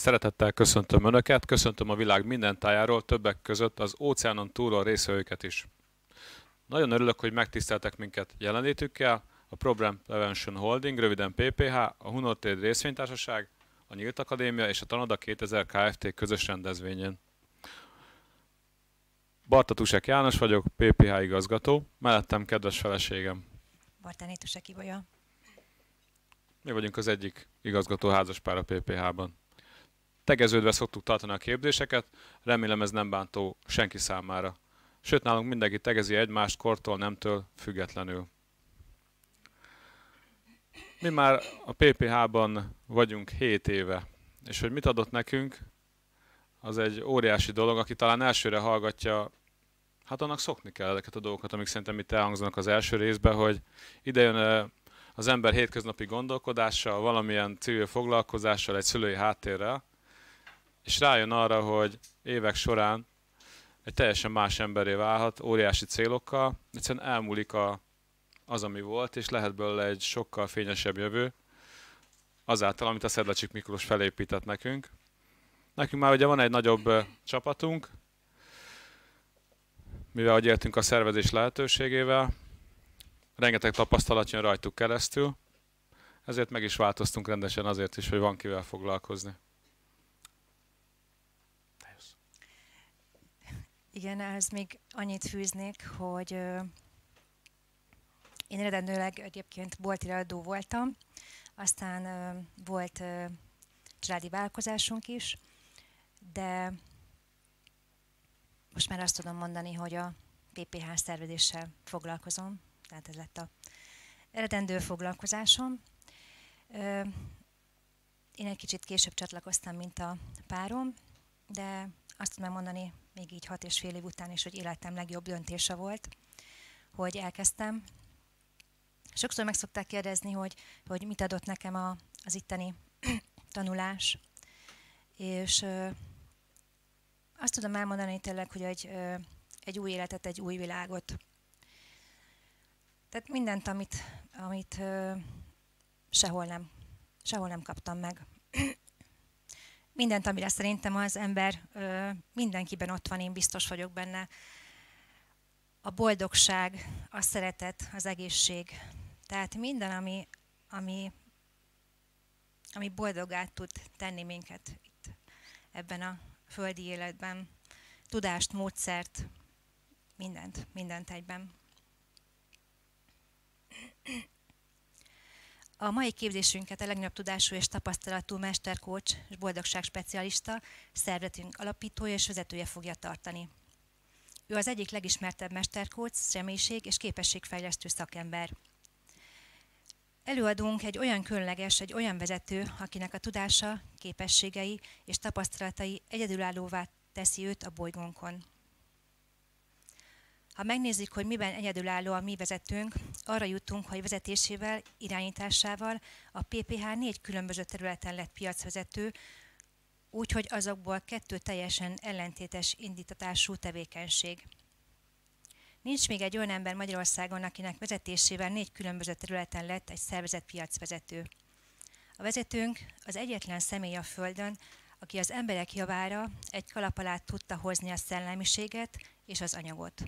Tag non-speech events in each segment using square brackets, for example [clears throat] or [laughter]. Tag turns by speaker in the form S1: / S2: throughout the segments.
S1: Szeretettel köszöntöm Önöket, köszöntöm a világ minden tájáról, többek között az óceánon túlról részvevőket is. Nagyon örülök, hogy megtiszteltek minket jelenlétükkel, a Problem Prevention Holding, röviden PPH, a Hunor Trade részvénytársaság, a Nyílt Akadémia és a Tanoda 2000 Kft. közös rendezvényén. Barta Tusek János vagyok, PPH igazgató, mellettem kedves feleségem.
S2: Bartáné Tusek Ibolya.
S1: Mi vagyunk az egyik igazgató házaspár a PPH-ban. Tegeződve szoktuk tartani a képzéseket, remélem ez nem bántó senki számára. Sőt, nálunk mindenki tegezi egymást kortól, nemtől függetlenül. Mi már a PPH-ban vagyunk 7 éve, és hogy mit adott nekünk, az egy óriási dolog, aki talán elsőre hallgatja, hát annak szokni kell ezeket a dolgokat, amik szerintem itt elhangzanak az első részben, hogy ide jön az ember hétköznapi gondolkodással, valamilyen civil foglalkozással, egy szülői háttérrel, és rájön arra, hogy évek során egy teljesen más emberé válhat, óriási célokkal, egyszerűen elmúlik a, az, ami volt, és lehet belőle egy sokkal fényesebb jövő, azáltal, amit a Szedlacsik Miklós felépített nekünk. Nekünk már ugye van egy nagyobb csapatunk, mivel hogy éltünk a szervezés lehetőségével, rengeteg tapasztalat jön rajtuk keresztül, ezért meg is változtunk rendesen azért is, hogy van kivel foglalkozni.
S2: Igen, ehhez még annyit fűznék, hogy én eredendőleg egyébként boltiradó voltam, aztán volt családi vállalkozásunk is, de most már azt tudom mondani, hogy a PPH szervezéssel foglalkozom, tehát ez lett a eredendő foglalkozásom. Én egy kicsit később csatlakoztam, mint a párom, de azt tudom mondani, még így hat és fél év után is, hogy életem legjobb döntése volt, hogy elkezdtem. Sokszor meg szokták kérdezni, hogy, hogy mit adott nekem a, az itteni [clears throat] tanulás, és ö, azt tudom elmondani tényleg, hogy egy, ö, egy új életet, egy új világot. Tehát mindent, amit, amit ö, sehol, nem, sehol nem kaptam meg mindent, amire szerintem az ember mindenkiben ott van, én biztos vagyok benne. A boldogság, a szeretet, az egészség. Tehát minden, ami, ami, ami boldogá tud tenni minket itt ebben a földi életben. Tudást, módszert, mindent, mindent egyben. A mai képzésünket a legnagyobb tudású és tapasztalatú mesterkócs és boldogság specialista, szervetünk alapítója és vezetője fogja tartani. Ő az egyik legismertebb mesterkócs, személyiség és képességfejlesztő szakember. Előadunk egy olyan különleges, egy olyan vezető, akinek a tudása, képességei és tapasztalatai egyedülállóvá teszi őt a bolygónkon. Ha megnézzük, hogy miben egyedülálló a mi vezetőnk, arra jutunk, hogy vezetésével, irányításával a PPH négy különböző területen lett piacvezető, úgyhogy azokból kettő teljesen ellentétes indítatású tevékenység. Nincs még egy olyan ember Magyarországon, akinek vezetésével négy különböző területen lett egy szervezett piacvezető. A vezetőnk az egyetlen személy a Földön, aki az emberek javára egy kalap alá tudta hozni a szellemiséget és az anyagot.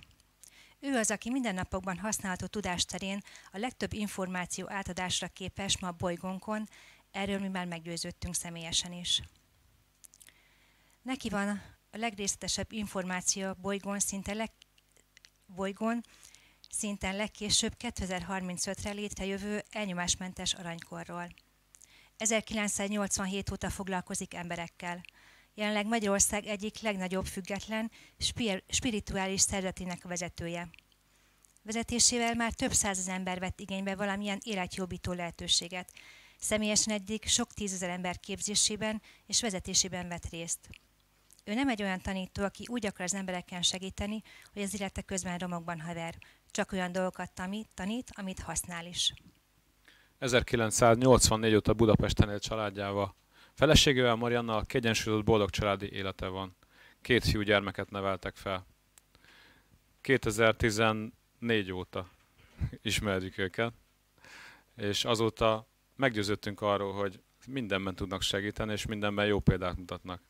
S2: Ő az, aki mindennapokban használható tudás terén a legtöbb információ átadásra képes ma a bolygónkon, erről mi már meggyőződtünk személyesen is. Neki van a legrészletesebb információ a bolygón szinte leg, bolygón, szinten legkésőbb 2035-re létrejövő elnyomásmentes aranykorról. 1987 óta foglalkozik emberekkel. Jelenleg Magyarország egyik legnagyobb független spirituális szervetének a vezetője. Vezetésével már több százezer ember vett igénybe valamilyen életjobbító lehetőséget. Személyesen eddig sok tízezer ember képzésében és vezetésében vett részt. Ő nem egy olyan tanító, aki úgy akar az embereken segíteni, hogy az élete közben romokban haver. Csak olyan dolgokat tanít amit használ is.
S1: 1984 óta Budapesten él családjával. Feleségével Mariannal kiegyensúlyozott boldog családi élete van. Két fiú gyermeket neveltek fel. 2014 óta ismerjük őket, és azóta meggyőződtünk arról, hogy mindenben tudnak segíteni, és mindenben jó példát mutatnak.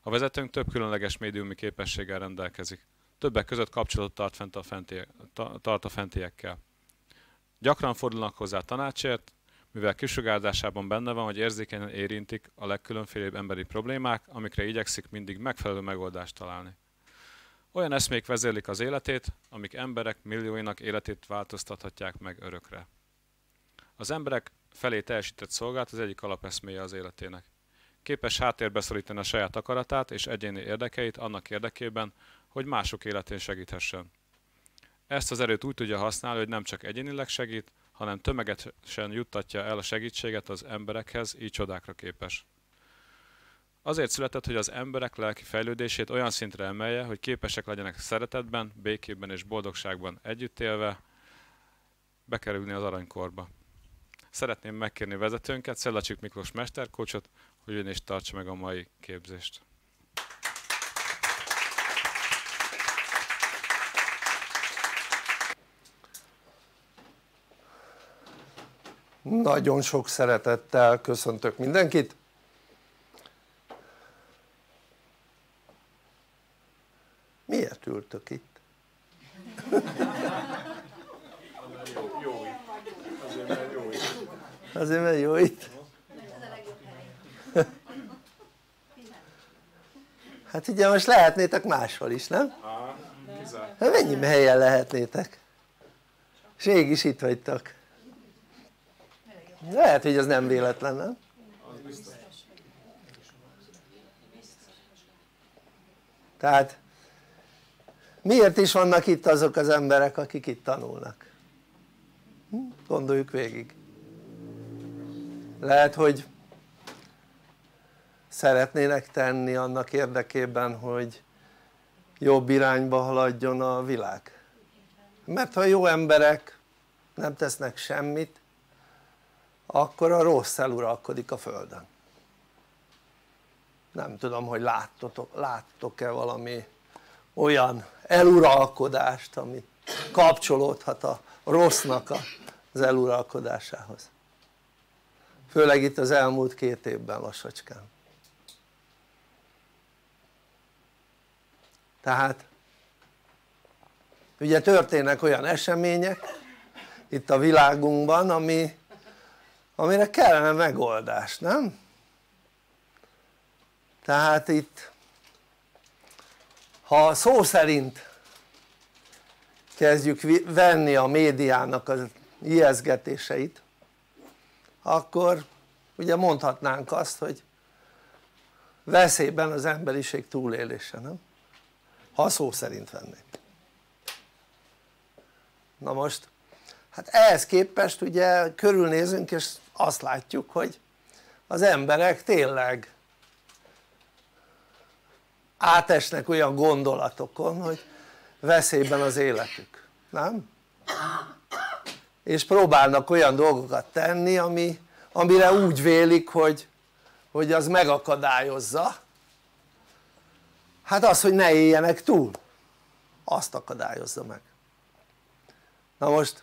S1: A vezetőnk több különleges médiumi képességgel rendelkezik. Többek között kapcsolatot tart, fent a fenti, tart a fentiekkel. Gyakran fordulnak hozzá tanácsért, mivel kisugárzásában benne van, hogy érzékenyen érintik a legkülönfélebb emberi problémák, amikre igyekszik mindig megfelelő megoldást találni. Olyan eszmék vezérlik az életét, amik emberek millióinak életét változtathatják meg örökre. Az emberek felé teljesített szolgált az egyik alapeszméje az életének. Képes háttérbe szorítani a saját akaratát és egyéni érdekeit annak érdekében, hogy mások életén segíthessen. Ezt az erőt úgy tudja használni, hogy nem csak egyénileg segít, hanem tömegesen juttatja el a segítséget az emberekhez, így csodákra képes. Azért született, hogy az emberek lelki fejlődését olyan szintre emelje, hogy képesek legyenek szeretetben, békében és boldogságban együtt élve bekerülni az aranykorba. Szeretném megkérni vezetőnket, Szellacsik Miklós mesterkócsot, hogy ön is tartsa meg a mai képzést.
S3: Nagyon sok szeretettel köszöntök mindenkit. Miért ültök itt? Azért mert jó itt. Hát ugye most lehetnétek máshol is, nem? Hát mennyi helyen lehetnétek? És is itt vagytok. Lehet, hogy ez nem véletlen, nem? Tehát miért is vannak itt azok az emberek akik itt tanulnak? Hm? gondoljuk végig lehet hogy szeretnének tenni annak érdekében hogy jobb irányba haladjon a világ mert ha jó emberek nem tesznek semmit akkor a rossz eluralkodik a földön. Nem tudom hogy láttok-e valami olyan eluralkodást ami kapcsolódhat a rossznak az eluralkodásához. Főleg itt az elmúlt két évben lassacskán. Tehát ugye történnek olyan események itt a világunkban ami, amire kellene megoldás, nem? tehát itt ha szó szerint kezdjük venni a médiának az ijeszgetéseit akkor ugye mondhatnánk azt hogy veszélyben az emberiség túlélése, nem? ha szó szerint vennék na most hát ehhez képest ugye körülnézünk és azt látjuk hogy az emberek tényleg átesnek olyan gondolatokon hogy veszélyben az életük, nem? és próbálnak olyan dolgokat tenni ami, amire úgy vélik hogy, hogy az megakadályozza hát az hogy ne éljenek túl azt akadályozza meg na most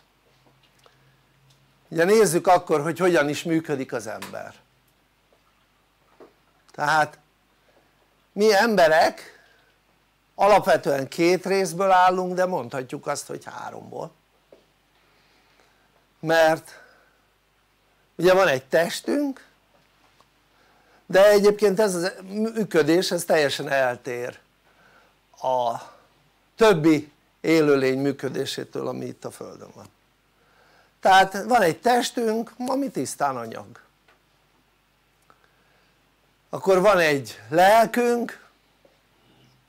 S3: ugye nézzük akkor hogy hogyan is működik az ember. Tehát mi emberek alapvetően két részből állunk de mondhatjuk azt hogy háromból. Mert ugye van egy testünk de egyébként ez a működés ez teljesen eltér a többi élőlény működésétől ami itt a földön van tehát van egy testünk ami tisztán anyag? Akkor van egy lelkünk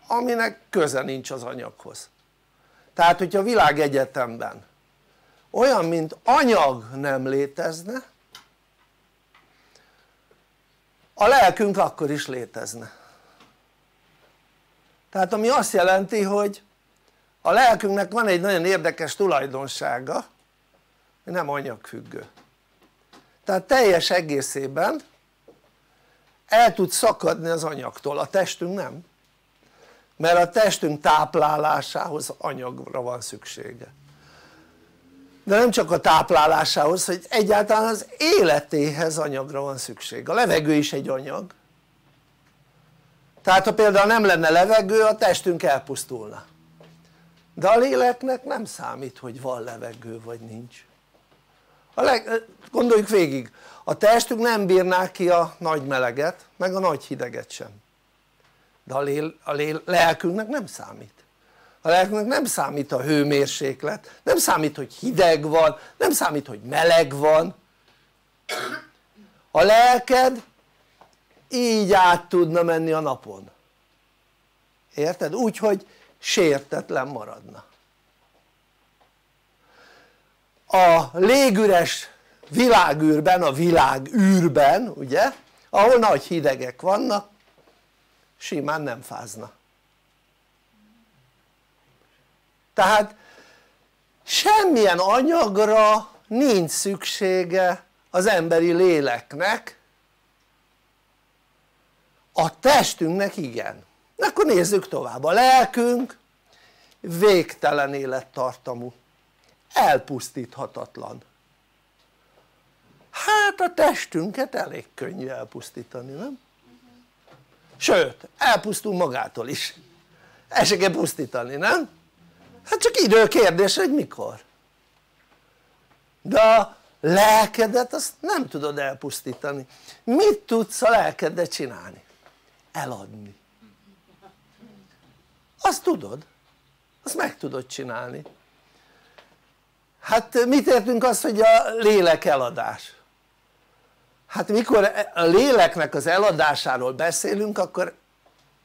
S3: aminek köze nincs az anyaghoz. Tehát hogyha a világegyetemben olyan mint anyag nem létezne a lelkünk akkor is létezne. Tehát ami azt jelenti hogy a lelkünknek van egy nagyon érdekes tulajdonsága nem anyagfüggő. Tehát teljes egészében el tud szakadni az anyagtól, a testünk nem. Mert a testünk táplálásához anyagra van szüksége. De nem csak a táplálásához, hogy egyáltalán az életéhez anyagra van szükség, a levegő is egy anyag. Tehát ha például nem lenne levegő a testünk elpusztulna. De a léleknek nem számít hogy van levegő vagy nincs a leg, gondoljuk végig. A testünk nem bírná ki a nagy meleget meg a nagy hideget sem. De a, lél, a lél, lelkünknek nem számít. A lelkünknek nem számít a hőmérséklet nem számít hogy hideg van nem számít hogy meleg van. A lelked így át tudna menni a napon. Érted? úgy hogy sértetlen maradna a légüres világűrben, a világűrben ugye ahol nagy hidegek vannak simán nem fázna tehát semmilyen anyagra nincs szüksége az emberi léleknek. A testünknek igen. Akkor nézzük tovább, a lelkünk végtelen élettartamú elpusztíthatatlan. Hát a testünket elég könnyű elpusztítani nem? sőt elpusztul magától is. El se kell pusztítani nem? hát csak idő kérdés hogy mikor. De a lelkedet azt nem tudod elpusztítani. Mit tudsz a lelkedet csinálni? eladni. Azt tudod. Azt meg tudod csinálni hát mit értünk azt hogy a lélek eladás? Hát mikor a léleknek az eladásáról beszélünk akkor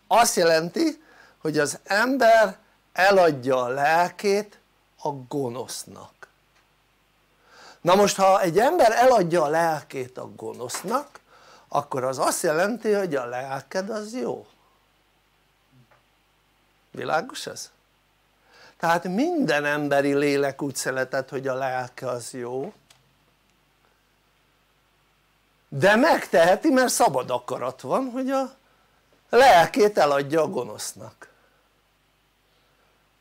S3: azt jelenti hogy az ember eladja a lelkét a gonosznak. Na most ha egy ember eladja a lelkét a gonosznak akkor az azt jelenti hogy a lelked az jó. Világos ez? Tehát minden emberi lélek úgy született hogy a lelke az jó. De megteheti mert szabad akarat van hogy a lelkét eladja a gonosznak.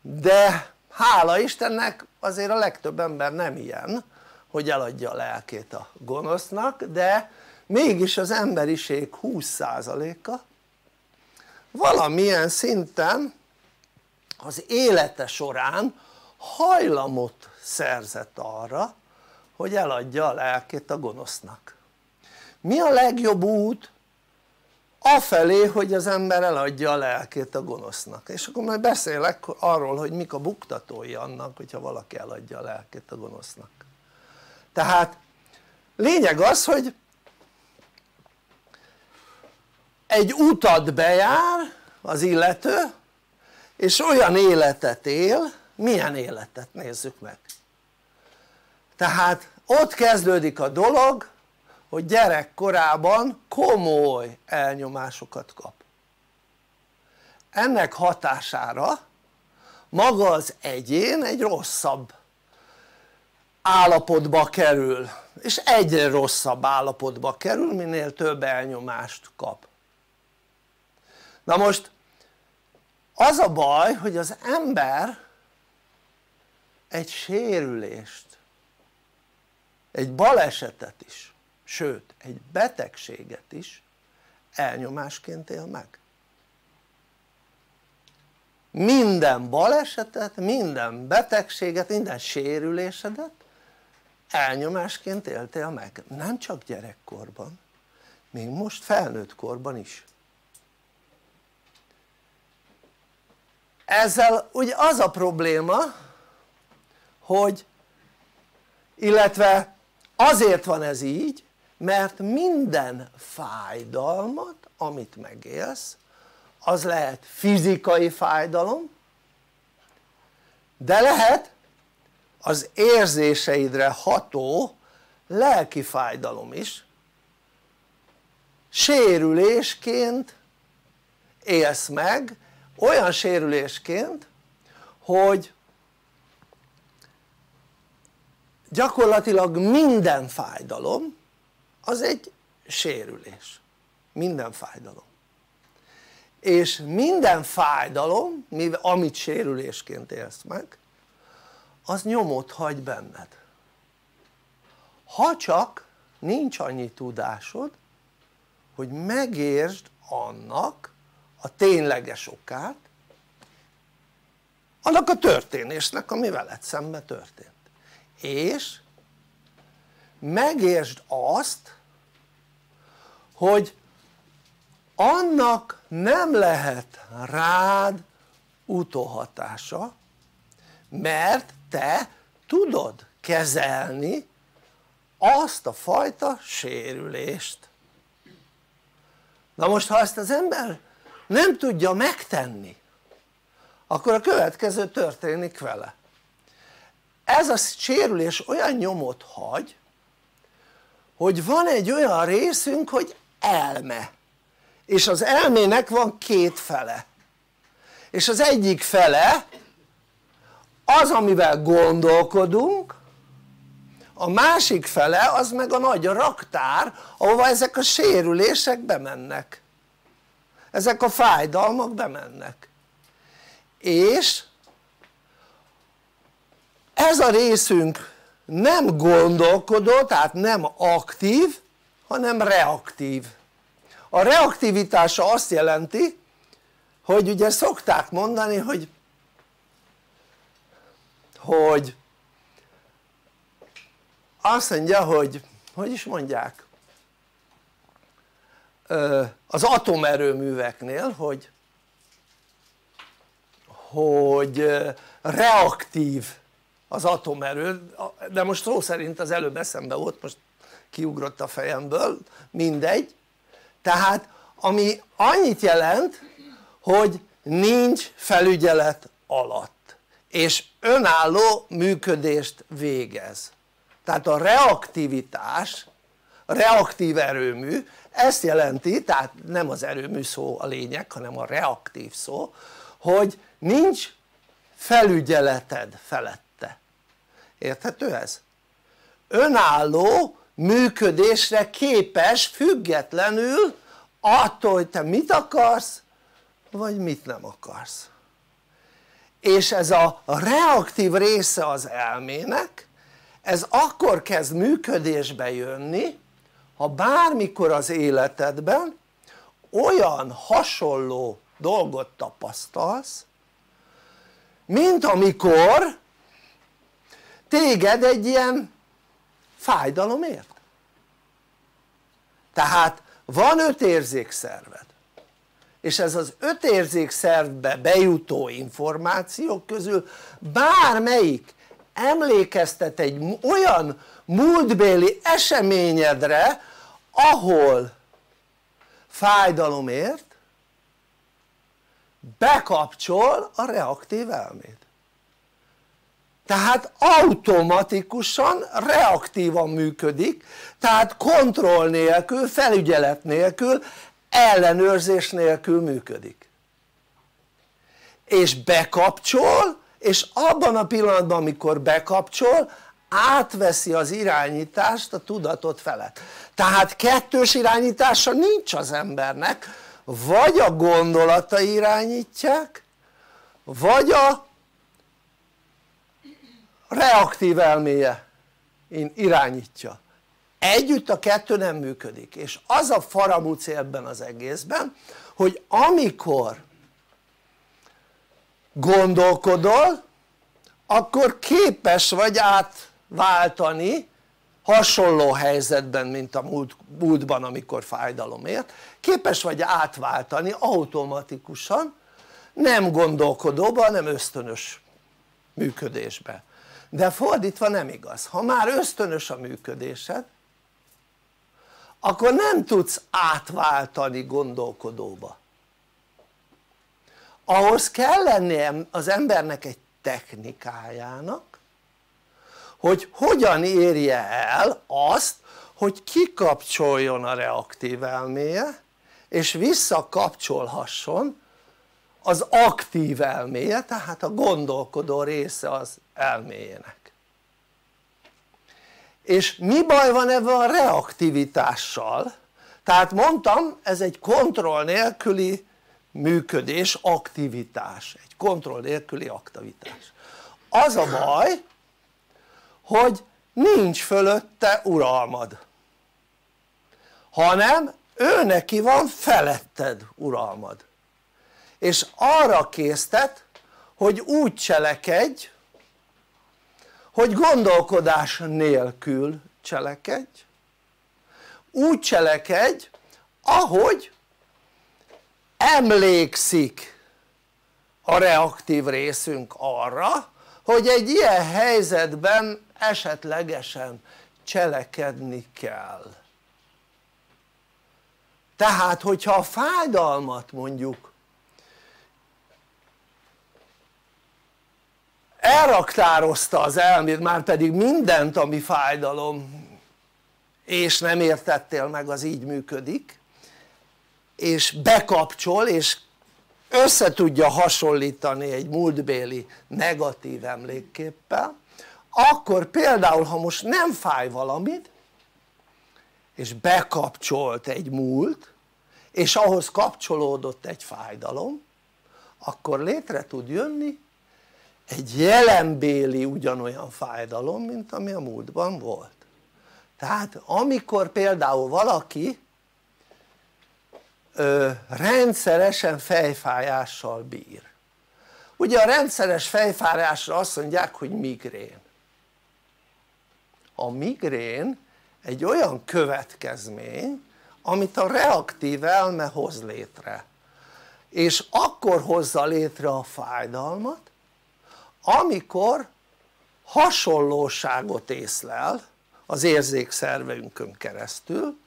S3: De hála Istennek azért a legtöbb ember nem ilyen hogy eladja a lelkét a gonosznak de mégis az emberiség 20%-a valamilyen szinten az élete során hajlamot szerzett arra hogy eladja a lelkét a gonosznak. Mi a legjobb út? afelé hogy az ember eladja a lelkét a gonosznak. És akkor majd beszélek arról hogy mik a buktatói annak hogyha valaki eladja a lelkét a gonosznak. Tehát lényeg az hogy egy utat bejár az illető és olyan életet él milyen életet nézzük meg. Tehát ott kezdődik a dolog hogy gyerekkorában komoly elnyomásokat kap. Ennek hatására maga az egyén egy rosszabb állapotba kerül és egyre rosszabb állapotba kerül minél több elnyomást kap. Na most az a baj hogy az ember egy sérülést egy balesetet is sőt egy betegséget is elnyomásként él meg. Minden balesetet, minden betegséget, minden sérülésedet elnyomásként éltél meg, nem csak gyerekkorban, még most felnőtt korban is ezzel ugye az a probléma hogy illetve azért van ez így mert minden fájdalmat amit megélsz az lehet fizikai fájdalom de lehet az érzéseidre ható lelki fájdalom is. Sérülésként élsz meg olyan sérülésként hogy gyakorlatilag minden fájdalom az egy sérülés. Minden fájdalom. És minden fájdalom amit sérülésként élsz meg az nyomot hagy benned. Ha csak nincs annyi tudásod hogy megértsd annak a tényleges okát annak a történésnek ami veled szembe történt. És megértsd azt hogy annak nem lehet rád utóhatása mert te tudod kezelni azt a fajta sérülést. Na most ha ezt az ember nem tudja megtenni. Akkor a következő történik vele. Ez a sérülés olyan nyomot hagy hogy van egy olyan részünk hogy elme. És az elmének van két fele. És az egyik fele az amivel gondolkodunk a másik fele az meg a nagy raktár ahova ezek a sérülések bemennek ezek a fájdalmak bemennek. És ez a részünk nem gondolkodó tehát nem aktív hanem reaktív. A reaktivitása azt jelenti hogy ugye szokták mondani hogy hogy azt mondja hogy hogy is mondják az atomerőműveknél hogy hogy reaktív az atomerő de most szó szerint az előbb eszembe volt most kiugrott a fejemből mindegy. Tehát ami annyit jelent hogy nincs felügyelet alatt és önálló működést végez. Tehát a reaktivitás reaktív erőmű ezt jelenti tehát nem az erőmű szó a lényeg hanem a reaktív szó hogy nincs felügyeleted felette érthető ez? önálló működésre képes függetlenül attól hogy te mit akarsz vagy mit nem akarsz és ez a reaktív része az elmének ez akkor kezd működésbe jönni ha bármikor az életedben olyan hasonló dolgot tapasztalsz mint amikor téged egy ilyen fájdalom ért tehát van öt érzékszerved és ez az öt érzékszervbe bejutó információk közül bármelyik emlékeztet egy olyan múltbéli eseményedre ahol fájdalom ért bekapcsol a reaktív elmét tehát automatikusan reaktívan működik tehát kontroll nélkül, felügyelet nélkül, ellenőrzés nélkül működik. És bekapcsol és abban a pillanatban amikor bekapcsol átveszi az irányítást a tudatot felett. Tehát kettős irányítása nincs az embernek. Vagy a gondolatai irányítják vagy a reaktív elméje irányítja. Együtt a kettő nem működik. És az a faramúci ebben az egészben hogy amikor gondolkodol akkor képes vagy átváltani hasonló helyzetben mint a múlt, múltban amikor fájdalom ért képes vagy átváltani automatikusan nem gondolkodóba hanem ösztönös működésbe. De fordítva nem igaz, ha már ösztönös a működésed akkor nem tudsz átváltani gondolkodóba. Ahhoz kell lennie az embernek egy technikájának hogy hogyan érje el azt hogy kikapcsoljon a reaktív elméje és visszakapcsolhasson az aktív elméje tehát a gondolkodó része az elméjének. És mi baj van ebben a reaktivitással? tehát mondtam ez egy kontroll nélküli működés, aktivitás, egy kontroll nélküli aktivitás. Az a baj hogy nincs fölötte uralmad. Hanem ő neki van feletted uralmad. És arra késztet hogy úgy cselekedj hogy gondolkodás nélkül cselekedj. Úgy cselekedj ahogy emlékszik a reaktív részünk arra hogy egy ilyen helyzetben esetlegesen cselekedni kell. Tehát hogyha a fájdalmat mondjuk elraktározta az elméd már pedig mindent ami fájdalom és nem értettél meg az így működik és bekapcsol és össze tudja hasonlítani egy múltbéli negatív emlékképpel akkor például ha most nem fáj valamit és bekapcsolt egy múlt és ahhoz kapcsolódott egy fájdalom akkor létre tud jönni egy jelenbéli ugyanolyan fájdalom mint ami a múltban volt. Tehát amikor például valaki ö, rendszeresen fejfájással bír. Ugye a rendszeres fejfájásra azt mondják hogy migrén a migrén egy olyan következmény amit a reaktív elme hoz létre. És akkor hozza létre a fájdalmat amikor hasonlóságot észlel az érzékszervünkön keresztül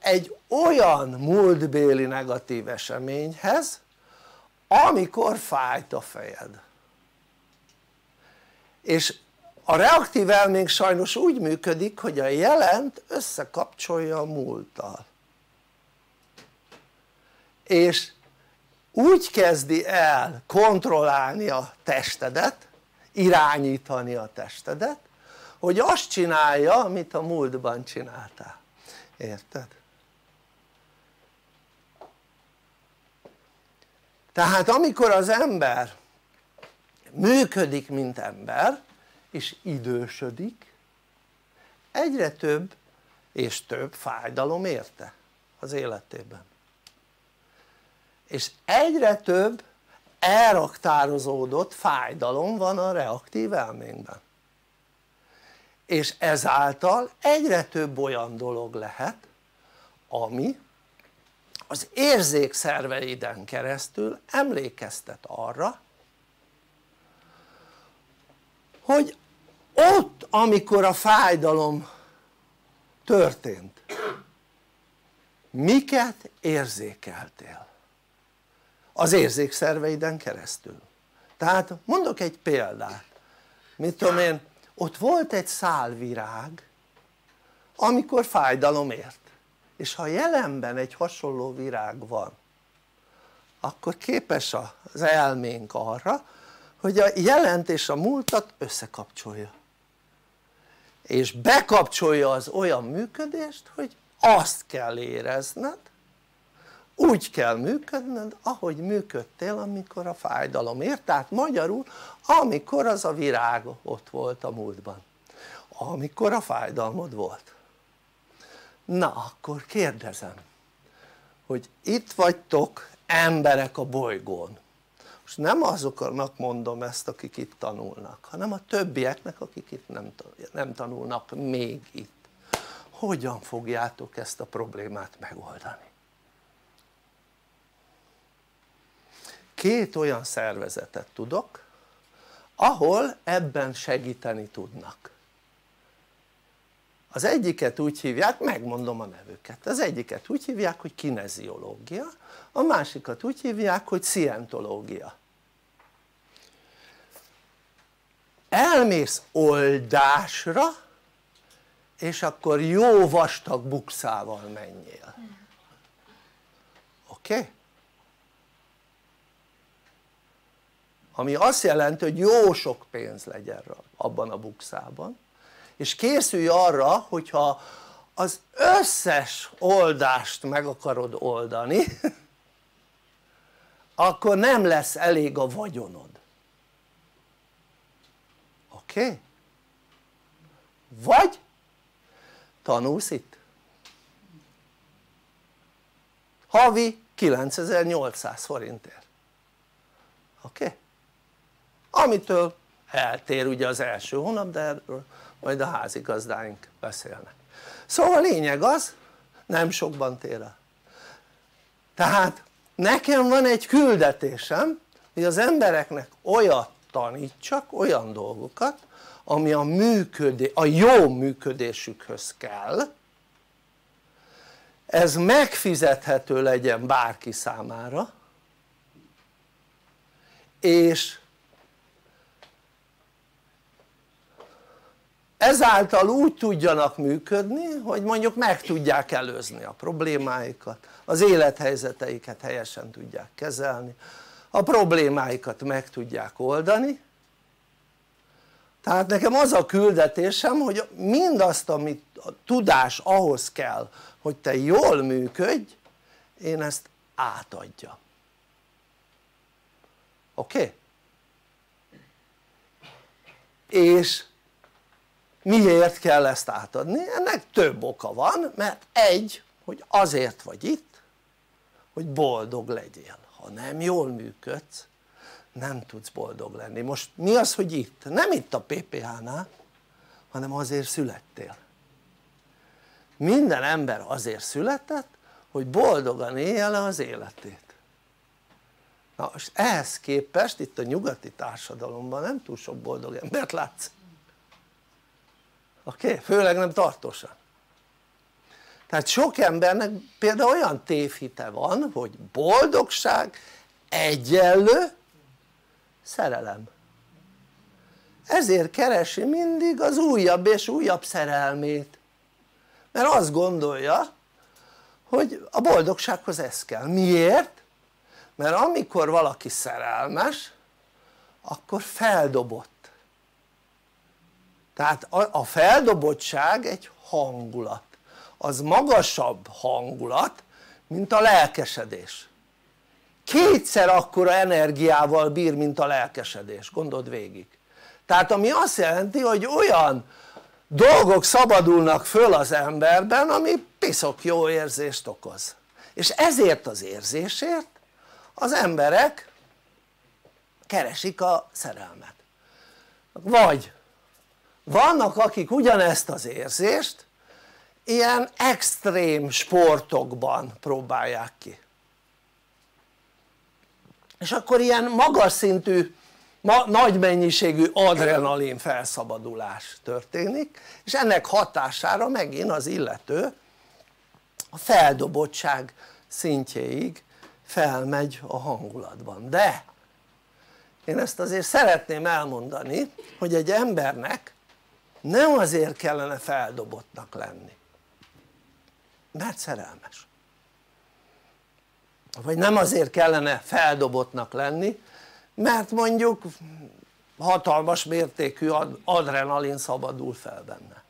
S3: egy olyan múltbéli negatív eseményhez amikor fájt a fejed. És a reaktív elménk sajnos úgy működik hogy a jelent összekapcsolja a múlttal és úgy kezdi el kontrollálni a testedet irányítani a testedet hogy azt csinálja amit a múltban csináltál, érted? tehát amikor az ember működik mint ember és idősödik. Egyre több és több fájdalom érte az életében. És egyre több elraktározódott fájdalom van a reaktív elménkben. És ezáltal egyre több olyan dolog lehet ami az érzékszerveiden keresztül emlékeztet arra hogy ott amikor a fájdalom történt miket érzékeltél? Az érzékszerveiden keresztül. Tehát mondok egy példát. Mit tudom én ott volt egy szálvirág amikor fájdalom ért. És ha jelenben egy hasonló virág van akkor képes az elménk arra hogy a jelent és a múltat összekapcsolja és bekapcsolja az olyan működést hogy azt kell érezned úgy kell működned ahogy működtél amikor a fájdalom ért, tehát magyarul amikor az a virág ott volt a múltban. Amikor a fájdalmod volt. Na akkor kérdezem hogy itt vagytok emberek a bolygón most nem azoknak mondom ezt akik itt tanulnak hanem a többieknek akik itt nem tanulnak még itt. Hogyan fogjátok ezt a problémát megoldani? Két olyan szervezetet tudok ahol ebben segíteni tudnak. Az egyiket úgy hívják, megmondom a nevüket, az egyiket úgy hívják hogy kineziológia a másikat úgy hívják hogy szientológia elmész oldásra és akkor jó vastag bukszával menjél oké? Okay? ami azt jelenti hogy jó sok pénz legyen abban a bukszában és készülj arra hogyha az összes oldást meg akarod oldani [laughs] akkor nem lesz elég a vagyonod oké? Okay? vagy tanulsz itt havi 9800 forintért oké? Okay? amitől eltér ugye az első hónap de erről majd a házigazdáink beszélnek szóval a lényeg az nem sokban tér el tehát nekem van egy küldetésem hogy az embereknek olyat tanítsak, olyan dolgokat ami a, működé, a jó működésükhöz kell. Ez megfizethető legyen bárki számára. És ezáltal úgy tudjanak működni hogy mondjuk meg tudják előzni a problémáikat az élethelyzeteiket helyesen tudják kezelni a problémáikat meg tudják oldani tehát nekem az a küldetésem hogy mindazt amit a tudás ahhoz kell hogy te jól működj én ezt átadjam oké? Okay? és miért kell ezt átadni? ennek több oka van mert egy hogy azért vagy itt hogy boldog legyél ha nem jól működsz nem tudsz boldog lenni most mi az hogy itt? nem itt a PPH-nál hanem azért születtél minden ember azért született hogy boldogan élje le az életét na most ehhez képest itt a nyugati társadalomban nem túl sok boldog embert látsz oké? Okay? főleg nem tartósan tehát sok embernek például olyan tévhite van hogy boldogság egyenlő szerelem. Ezért keresi mindig az újabb és újabb szerelmét. Mert azt gondolja hogy a boldogsághoz ez kell, miért? mert amikor valaki szerelmes akkor feldobott. Tehát a feldobottság egy hangulat az magasabb hangulat mint a lelkesedés. Kétszer akkora energiával bír mint a lelkesedés, gondold végig. Tehát ami azt jelenti hogy olyan dolgok szabadulnak föl az emberben ami piszok jó érzést okoz. És ezért az érzésért az emberek keresik a szerelmet. Vagy vannak akik ugyanezt az érzést ilyen extrém sportokban próbálják ki. És akkor ilyen magas szintű ma, nagy mennyiségű adrenalin felszabadulás történik és ennek hatására megint az illető a feldobottság szintjéig felmegy a hangulatban. De én ezt azért szeretném elmondani hogy egy embernek nem azért kellene feldobottnak lenni mert szerelmes. Vagy nem azért kellene feldobottnak lenni mert mondjuk hatalmas mértékű adrenalin szabadul fel benne.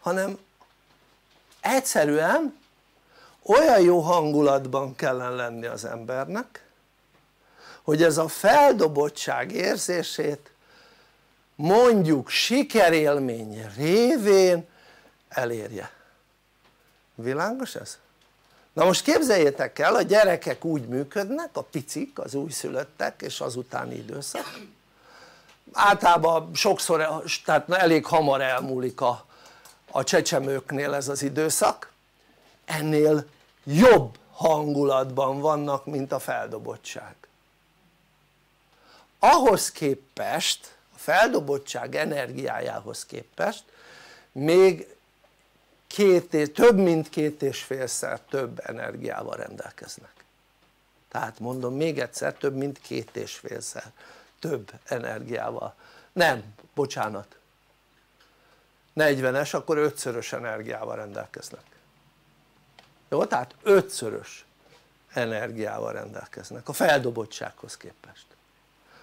S3: Hanem egyszerűen olyan jó hangulatban kellene lenni az embernek hogy ez a feldobottság érzését mondjuk sikerélmény révén elérje világos ez? na most képzeljétek el a gyerekek úgy működnek a picik az újszülöttek és az utáni időszak. Általában sokszor tehát elég hamar elmúlik a, a csecsemőknél ez az időszak. Ennél jobb hangulatban vannak mint a feldobottság. Ahhoz képest a feldobottság energiájához képest még két, több mint két és félszer több energiával rendelkeznek. Tehát mondom még egyszer több mint két és félszer több energiával. Nem, bocsánat. 40-es akkor ötszörös energiával rendelkeznek. Jó? tehát ötszörös energiával rendelkeznek a feldobottsághoz képest.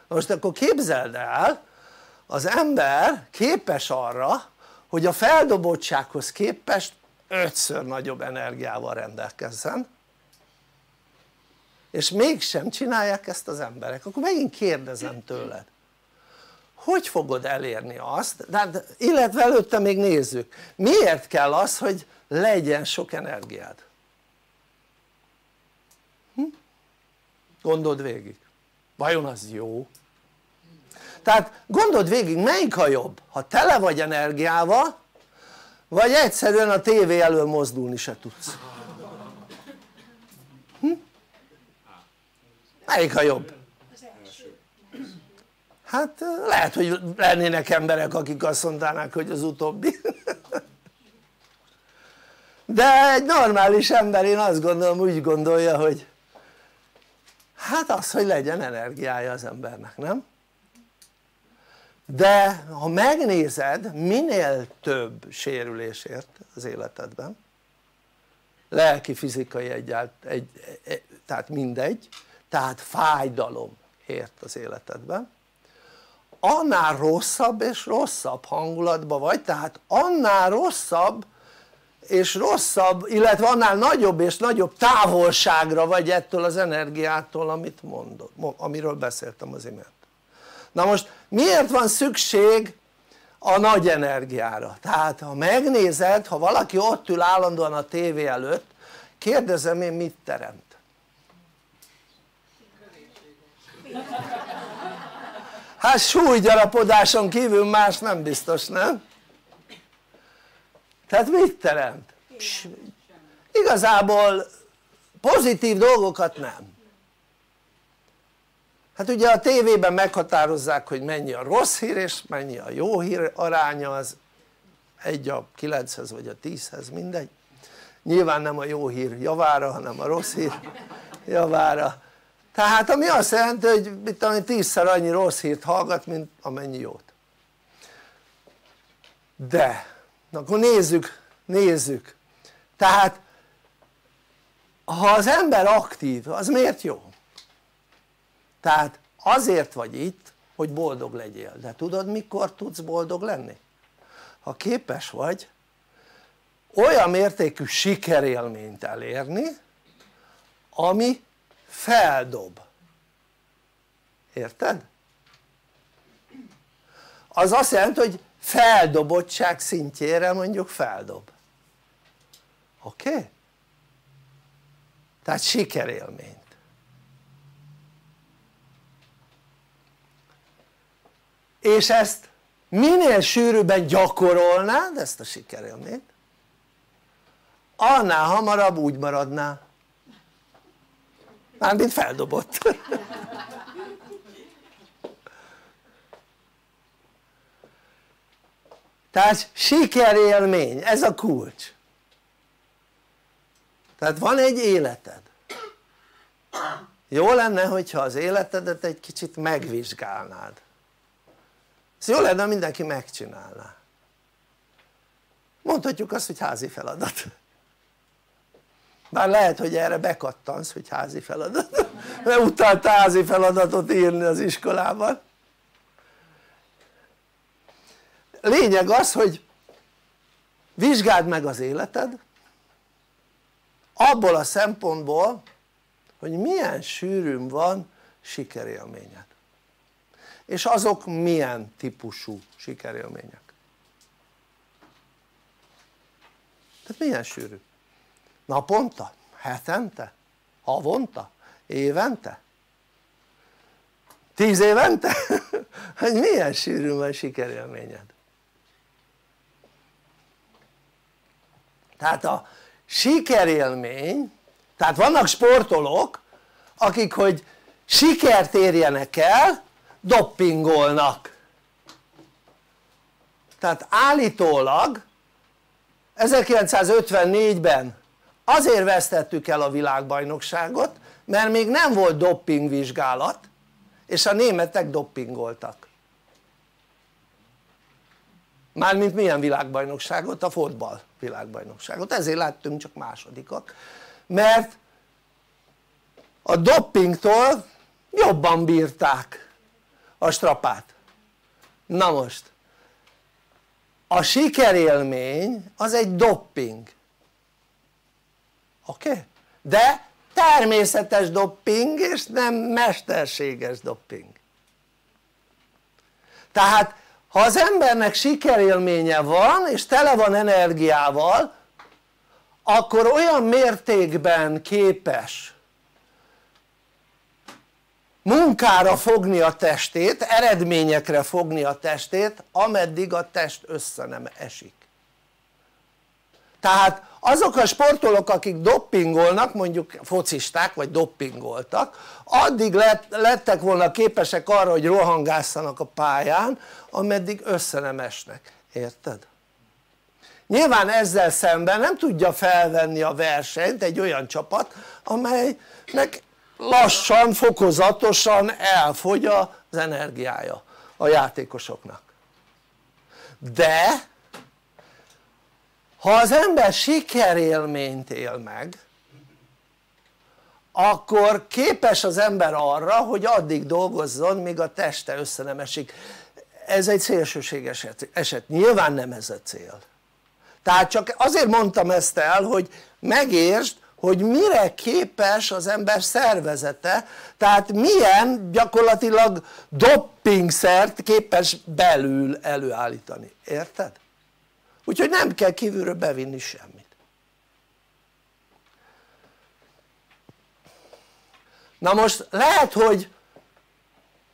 S3: Most akkor képzeld el az ember képes arra hogy a feldobottsághoz képest ötször nagyobb energiával rendelkezzen és mégsem csinálják ezt az emberek akkor megint kérdezem tőled hogy fogod elérni azt, hát, illetve előtte még nézzük, miért kell az hogy legyen sok energiád? Hm? gondold végig, vajon az jó? Tehát gondold végig melyik a jobb, ha tele vagy energiával vagy egyszerűen a tévé elől mozdulni se tudsz hm? melyik a jobb? hát lehet hogy lennének emberek akik azt mondanák hogy az utóbbi de egy normális ember én azt gondolom úgy gondolja hogy hát az hogy legyen energiája az embernek nem? De ha megnézed minél több sérülés ért az életedben lelki, fizikai egyált, egy, egy, tehát mindegy tehát fájdalom az életedben annál rosszabb és rosszabb hangulatban vagy tehát annál rosszabb és rosszabb illetve annál nagyobb és nagyobb távolságra vagy ettől az energiától amit mondod, amiről beszéltem az imént. Na most miért van szükség a nagy energiára? tehát ha megnézed ha valaki ott ül állandóan a tévé előtt kérdezem én mit teremt? hát súlygyarapodáson kívül más nem biztos nem? tehát mit teremt? Pss, igazából pozitív dolgokat nem hát ugye a tévében meghatározzák hogy mennyi a rossz hír és mennyi a jó hír aránya az egy a 9-hez vagy a 10-hez mindegy. Nyilván nem a jó hír javára hanem a rossz hír javára. Tehát ami azt jelenti hogy mit tudom tízszer annyi rossz hírt hallgat mint amennyi jót. De akkor nézzük nézzük. Tehát ha az ember aktív az miért jó? Tehát azért vagy itt hogy boldog legyél de tudod mikor tudsz boldog lenni? ha képes vagy olyan mértékű sikerélményt elérni ami feldob érted? az azt jelenti hogy feldobottság szintjére mondjuk feldob oké? Okay? tehát sikerélményt és ezt minél sűrűbben gyakorolnád ezt a sikerélményt annál hamarabb úgy maradnál. Mármint feldobott. [laughs] Tehát sikerélmény, ez a kulcs. Tehát van egy életed. Jó lenne hogyha az életedet egy kicsit megvizsgálnád ez jó lenne mindenki megcsinálná. Mondhatjuk azt hogy házi feladat. Bár lehet hogy erre bekattansz hogy házi feladat. Mert utált házi feladatot írni az iskolában. Lényeg az hogy vizsgáld meg az életed abból a szempontból hogy milyen sűrűn van sikerélményed és azok milyen típusú sikerélmények tehát milyen sűrű? naponta? hetente? havonta? évente? tíz évente? [laughs] hogy milyen sűrű van sikerélményed? tehát a sikerélmény tehát vannak sportolók akik hogy sikert érjenek el doppingolnak tehát állítólag 1954-ben azért vesztettük el a világbajnokságot mert még nem volt doppingvizsgálat és a németek doppingoltak mármint milyen világbajnokságot? a fotball világbajnokságot, ezért láttunk csak másodikak mert a doppingtól jobban bírták a strapát na most a sikerélmény az egy dopping oké? Okay? de természetes dopping és nem mesterséges dopping tehát ha az embernek sikerélménye van és tele van energiával akkor olyan mértékben képes munkára fogni a testét, eredményekre fogni a testét ameddig a test össze nem esik tehát azok a sportolók akik doppingolnak mondjuk focisták vagy doppingoltak addig lett, lettek volna képesek arra hogy rohangásszanak a pályán ameddig össze nem esnek, érted? nyilván ezzel szemben nem tudja felvenni a versenyt egy olyan csapat amelynek lassan, fokozatosan elfogy az energiája a játékosoknak. De ha az ember sikerélményt él meg akkor képes az ember arra hogy addig dolgozzon míg a teste össze nem esik. Ez egy szélsőséges eset, nyilván nem ez a cél. Tehát csak azért mondtam ezt el hogy megértsd hogy mire képes az ember szervezete tehát milyen gyakorlatilag doppingszert képes belül előállítani, érted? úgyhogy nem kell kívülről bevinni semmit na most lehet hogy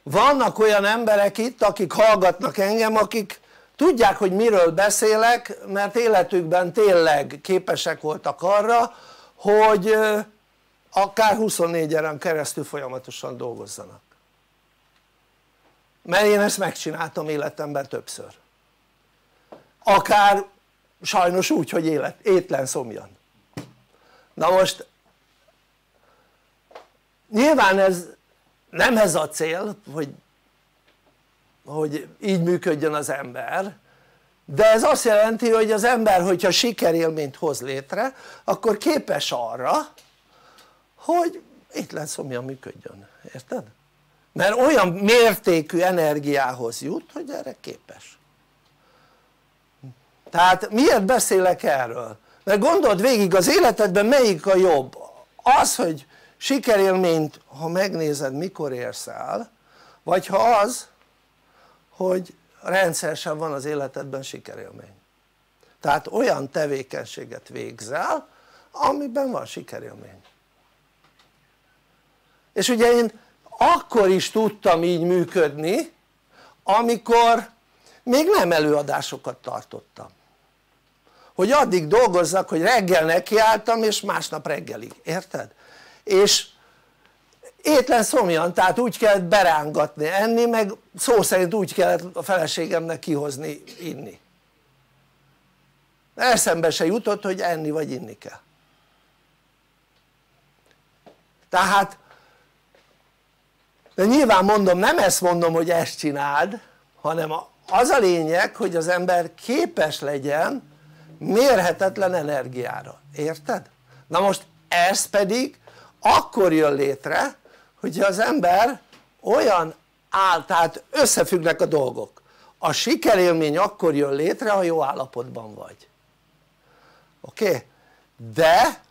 S3: vannak olyan emberek itt akik hallgatnak engem akik tudják hogy miről beszélek mert életükben tényleg képesek voltak arra hogy akár 24 eren keresztül folyamatosan dolgozzanak. Mert én ezt megcsináltam életemben többször. Akár sajnos úgy hogy élet, étlen szomjan. Na most nyilván ez nem ez a cél hogy, hogy így működjön az ember de ez azt jelenti hogy az ember hogyha sikerélményt hoz létre akkor képes arra hogy étlen szomjan működjön, érted? mert olyan mértékű energiához jut hogy erre képes tehát miért beszélek erről? mert gondold végig az életedben melyik a jobb az hogy sikerélményt ha megnézed mikor érsz el vagy ha az hogy rendszeresen van az életedben sikerélmény. Tehát olyan tevékenységet végzel amiben van sikerélmény. És ugye én akkor is tudtam így működni amikor még nem előadásokat tartottam. Hogy addig dolgozzak hogy reggel nekiálltam és másnap reggelig, érted? és étlen szomjan, tehát úgy kellett berángatni, enni, meg szó szerint úgy kellett a feleségemnek kihozni, inni. Eszembe se jutott hogy enni vagy inni kell. Tehát de nyilván mondom nem ezt mondom hogy ezt csináld hanem az a lényeg hogy az ember képes legyen mérhetetlen energiára, érted? na most ez pedig akkor jön létre hogyha az ember olyan áll, tehát összefüggnek a dolgok a sikerélmény akkor jön létre ha jó állapotban vagy oké? Okay? de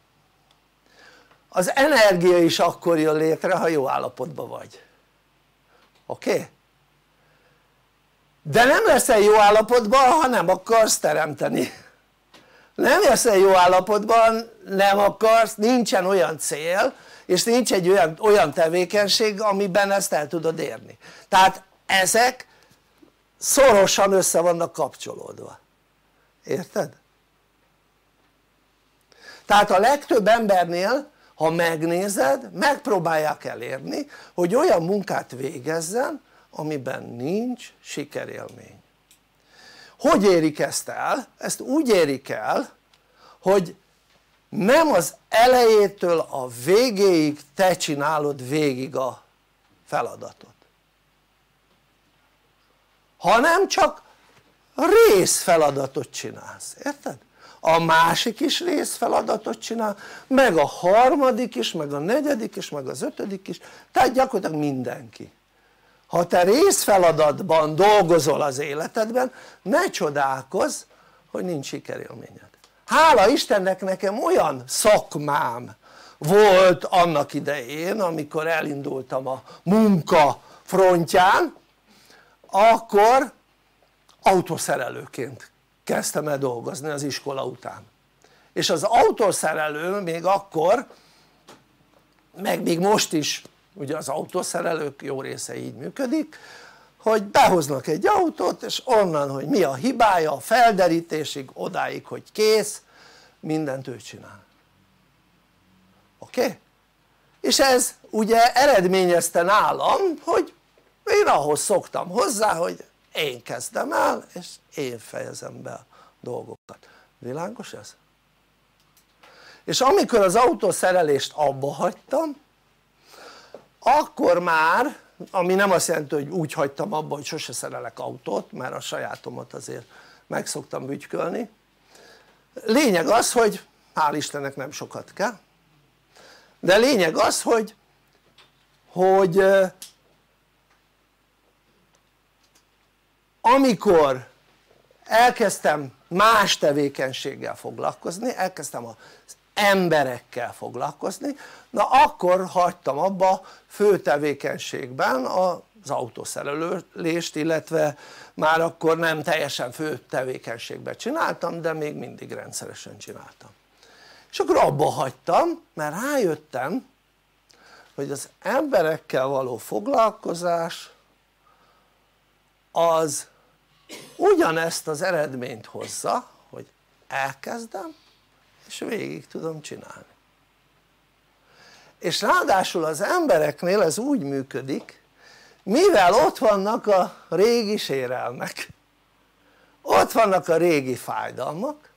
S3: az energia is akkor jön létre ha jó állapotban vagy oké? Okay? de nem leszel jó állapotban ha nem akarsz teremteni nem leszel jó állapotban nem akarsz, nincsen olyan cél és nincs egy olyan, olyan tevékenység amiben ezt el tudod érni tehát ezek szorosan össze vannak kapcsolódva érted? tehát a legtöbb embernél ha megnézed megpróbálják elérni hogy olyan munkát végezzen amiben nincs sikerélmény hogy érik ezt el? ezt úgy érik el hogy nem az elejétől a végéig te csinálod végig a feladatot. Hanem csak részfeladatot csinálsz, érted? a másik is részfeladatot csinál, meg a harmadik is, meg a negyedik is, meg az ötödik is, tehát gyakorlatilag mindenki. Ha te részfeladatban dolgozol az életedben ne csodálkozz hogy nincs sikerélményed hála Istennek nekem olyan szakmám volt annak idején amikor elindultam a munka frontján akkor autószerelőként kezdtem el dolgozni az iskola után. És az autószerelő még akkor meg még most is ugye az autószerelők jó része így működik hogy behoznak egy autót és onnan hogy mi a hibája a felderítésig odáig hogy kész mindent ő csinál oké? Okay? és ez ugye eredményezte nálam hogy én ahhoz szoktam hozzá hogy én kezdem el és én fejezem be a dolgokat, világos ez? és amikor az autószerelést abba hagytam akkor már ami nem azt jelenti hogy úgy hagytam abba hogy sose szerelek autót mert a sajátomat azért meg szoktam bütykölni. Lényeg az hogy hál' Istennek nem sokat kell. De lényeg az hogy hogy amikor elkezdtem más tevékenységgel foglalkozni, elkezdtem az emberekkel foglalkozni, na akkor hagytam abba fő tevékenységben az autószerelést, illetve már akkor nem teljesen fő tevékenységben csináltam, de még mindig rendszeresen csináltam. És akkor abba hagytam, mert rájöttem, hogy az emberekkel való foglalkozás az ugyanezt az eredményt hozza hogy elkezdem és végig tudom csinálni. És ráadásul az embereknél ez úgy működik mivel ott vannak a régi sérelmek ott vannak a régi fájdalmak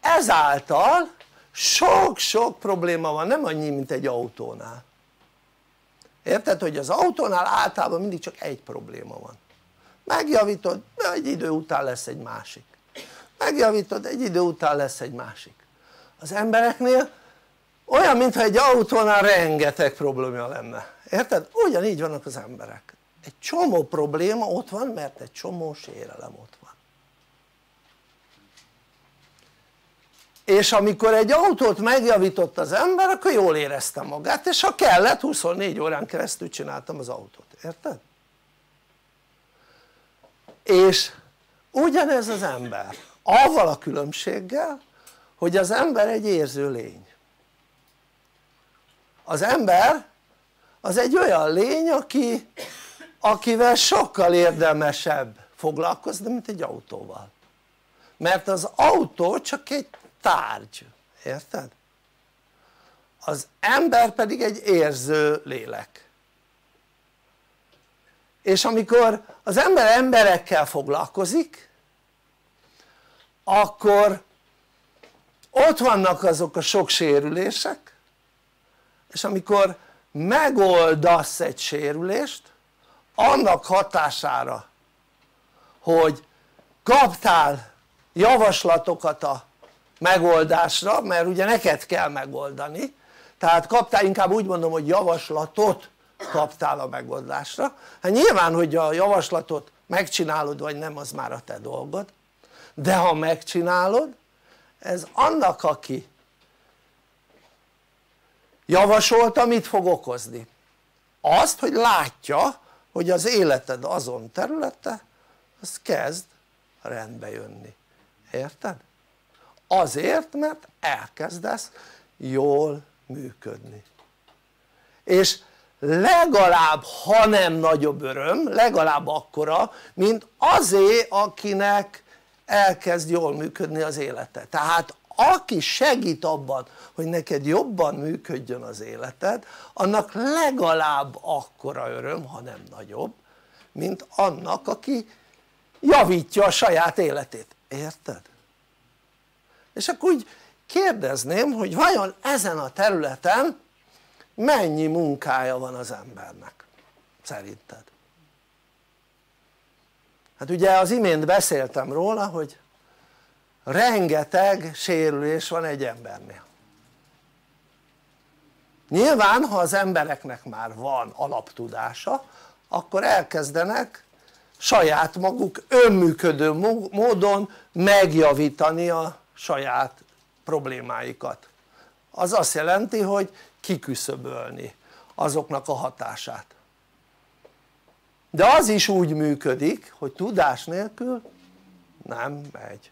S3: ezáltal sok-sok probléma van, nem annyi mint egy autónál. Érted? hogy az autónál általában mindig csak egy probléma van. Megjavítod, egy idő után lesz egy másik. Megjavítod, egy idő után lesz egy másik az embereknél olyan mintha egy autónál rengeteg probléma lenne, érted? ugyanígy vannak az emberek. Egy csomó probléma ott van mert egy csomó sérelem ott van. És amikor egy autót megjavított az ember akkor jól érezte magát és ha kellett 24 órán keresztül csináltam az autót, érted? és ugyanez az ember. Avval a különbséggel hogy az ember egy érző lény. Az ember az egy olyan lény aki, akivel sokkal érdemesebb foglalkozni mint egy autóval. Mert az autó csak egy tárgy, érted? az ember pedig egy érző lélek. És amikor az ember emberekkel foglalkozik akkor ott vannak azok a sok sérülések és amikor megoldasz egy sérülést annak hatására hogy kaptál javaslatokat a megoldásra mert ugye neked kell megoldani tehát kaptál inkább úgy mondom hogy javaslatot kaptál a megoldásra. Hát nyilván hogy a javaslatot megcsinálod vagy nem az már a te dolgod. De ha megcsinálod ez annak aki javasolta mit fog okozni? azt hogy látja hogy az életed azon területe az kezd rendbe jönni, érted? azért mert elkezdesz jól működni és legalább ha nem nagyobb öröm legalább akkora mint azé akinek elkezd jól működni az élete tehát aki segít abban hogy neked jobban működjön az életed annak legalább akkora öröm ha nem nagyobb mint annak aki javítja a saját életét, érted? és akkor úgy kérdezném hogy vajon ezen a területen mennyi munkája van az embernek szerinted? Hát ugye az imént beszéltem róla hogy rengeteg sérülés van egy embernél. Nyilván ha az embereknek már van alaptudása akkor elkezdenek saját maguk önműködő módon megjavítani a saját problémáikat. Az azt jelenti hogy kiküszöbölni azoknak a hatását de az is úgy működik hogy tudás nélkül nem megy.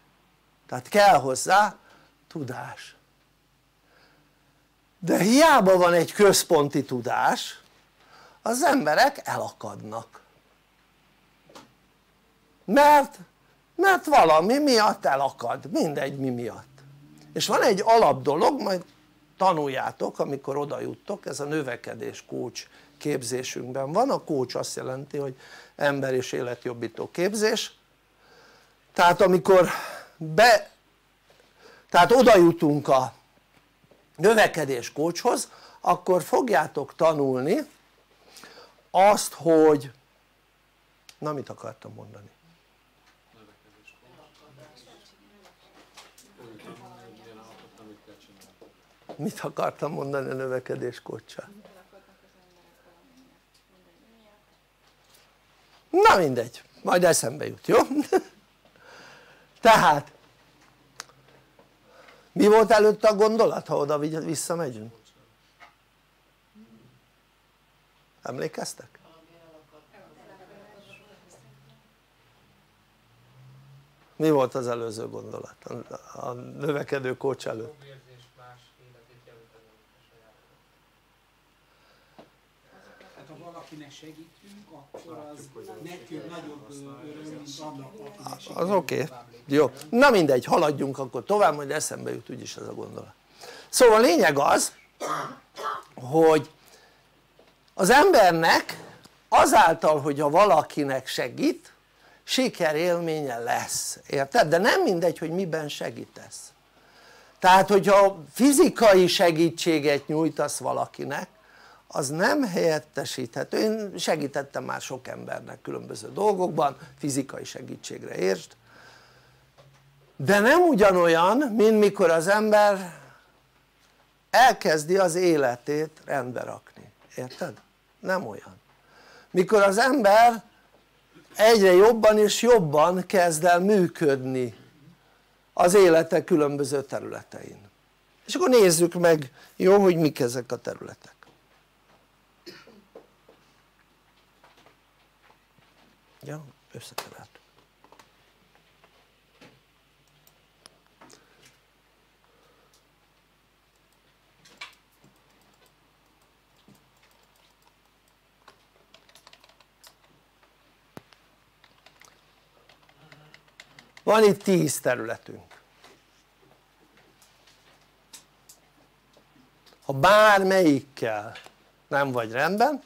S3: Tehát kell hozzá tudás. De hiába van egy központi tudás az emberek elakadnak. Mert, mert valami miatt elakad, mindegy mi miatt. És van egy alap dolog, majd tanuljátok amikor oda juttok, ez a növekedés kócs képzésünkben van, a kócs azt jelenti hogy ember és életjobbító képzés tehát amikor be tehát oda jutunk a növekedés kócshoz akkor fogjátok tanulni azt hogy na mit akartam mondani? mit akartam mondani a növekedés kócsal? Na mindegy, majd eszembe jut, jó? [laughs] tehát mi volt előtte a gondolat ha oda visszamegyünk? emlékeztek? mi volt az előző gondolat a növekedő kócs előtt?
S4: Valakinek segítünk akkor az nekünk nagyobb öröm mint annak akinek
S3: az oké, okay. jó, na mindegy haladjunk akkor tovább majd eszembe jut úgyis ez a gondolat. Szóval a lényeg az hogy az embernek azáltal hogy a valakinek segít sikerélménye lesz, érted? de nem mindegy hogy miben segítesz. Tehát hogyha fizikai segítséget nyújtasz valakinek az nem helyettesíthető, én segítettem már sok embernek különböző dolgokban, fizikai segítségre értsd de nem ugyanolyan mint mikor az ember elkezdi az életét rendbe rakni, érted? nem olyan. Mikor az ember egyre jobban és jobban kezd el működni az élete különböző területein. És akkor nézzük meg jó hogy mik ezek a területek ja összekevert van itt tíz területünk. Ha bármelyikkel nem vagy rendben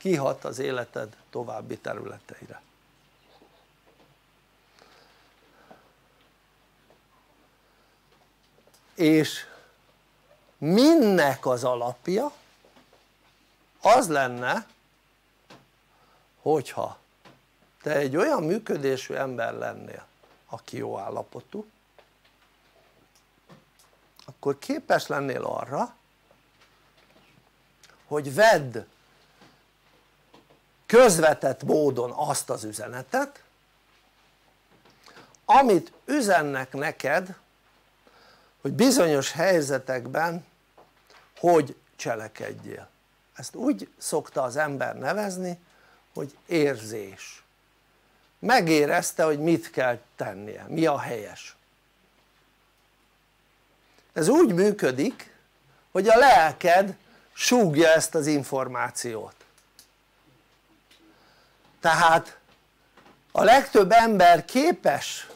S3: kihat az életed további területeire. És mindnek az alapja az lenne hogyha te egy olyan működésű ember lennél aki jó állapotú akkor képes lennél arra hogy vedd közvetett módon azt az üzenetet amit üzennek neked hogy bizonyos helyzetekben hogy cselekedjél. Ezt úgy szokta az ember nevezni hogy érzés. Megérezte hogy mit kell tennie, mi a helyes. Ez úgy működik hogy a lelked súgja ezt az információt tehát a legtöbb ember képes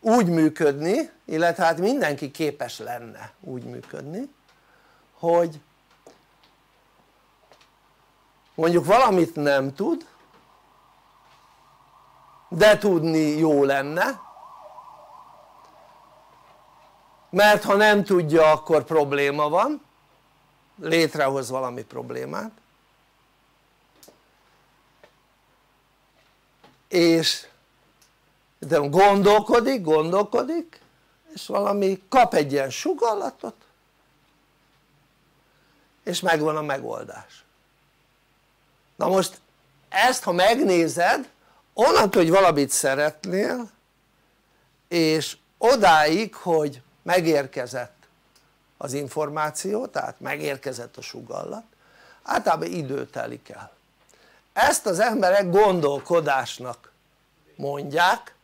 S3: úgy működni illetve hát mindenki képes lenne úgy működni hogy mondjuk valamit nem tud de tudni jó lenne mert ha nem tudja akkor probléma van létrehoz valami problémát és de gondolkodik, gondolkodik és valami kap egy ilyen sugallatot és megvan a megoldás. Na most ezt ha megnézed onnantól hogy valamit szeretnél és odáig hogy megérkezett az információ tehát megérkezett a sugallat általában idő telik el ezt az emberek gondolkodásnak mondják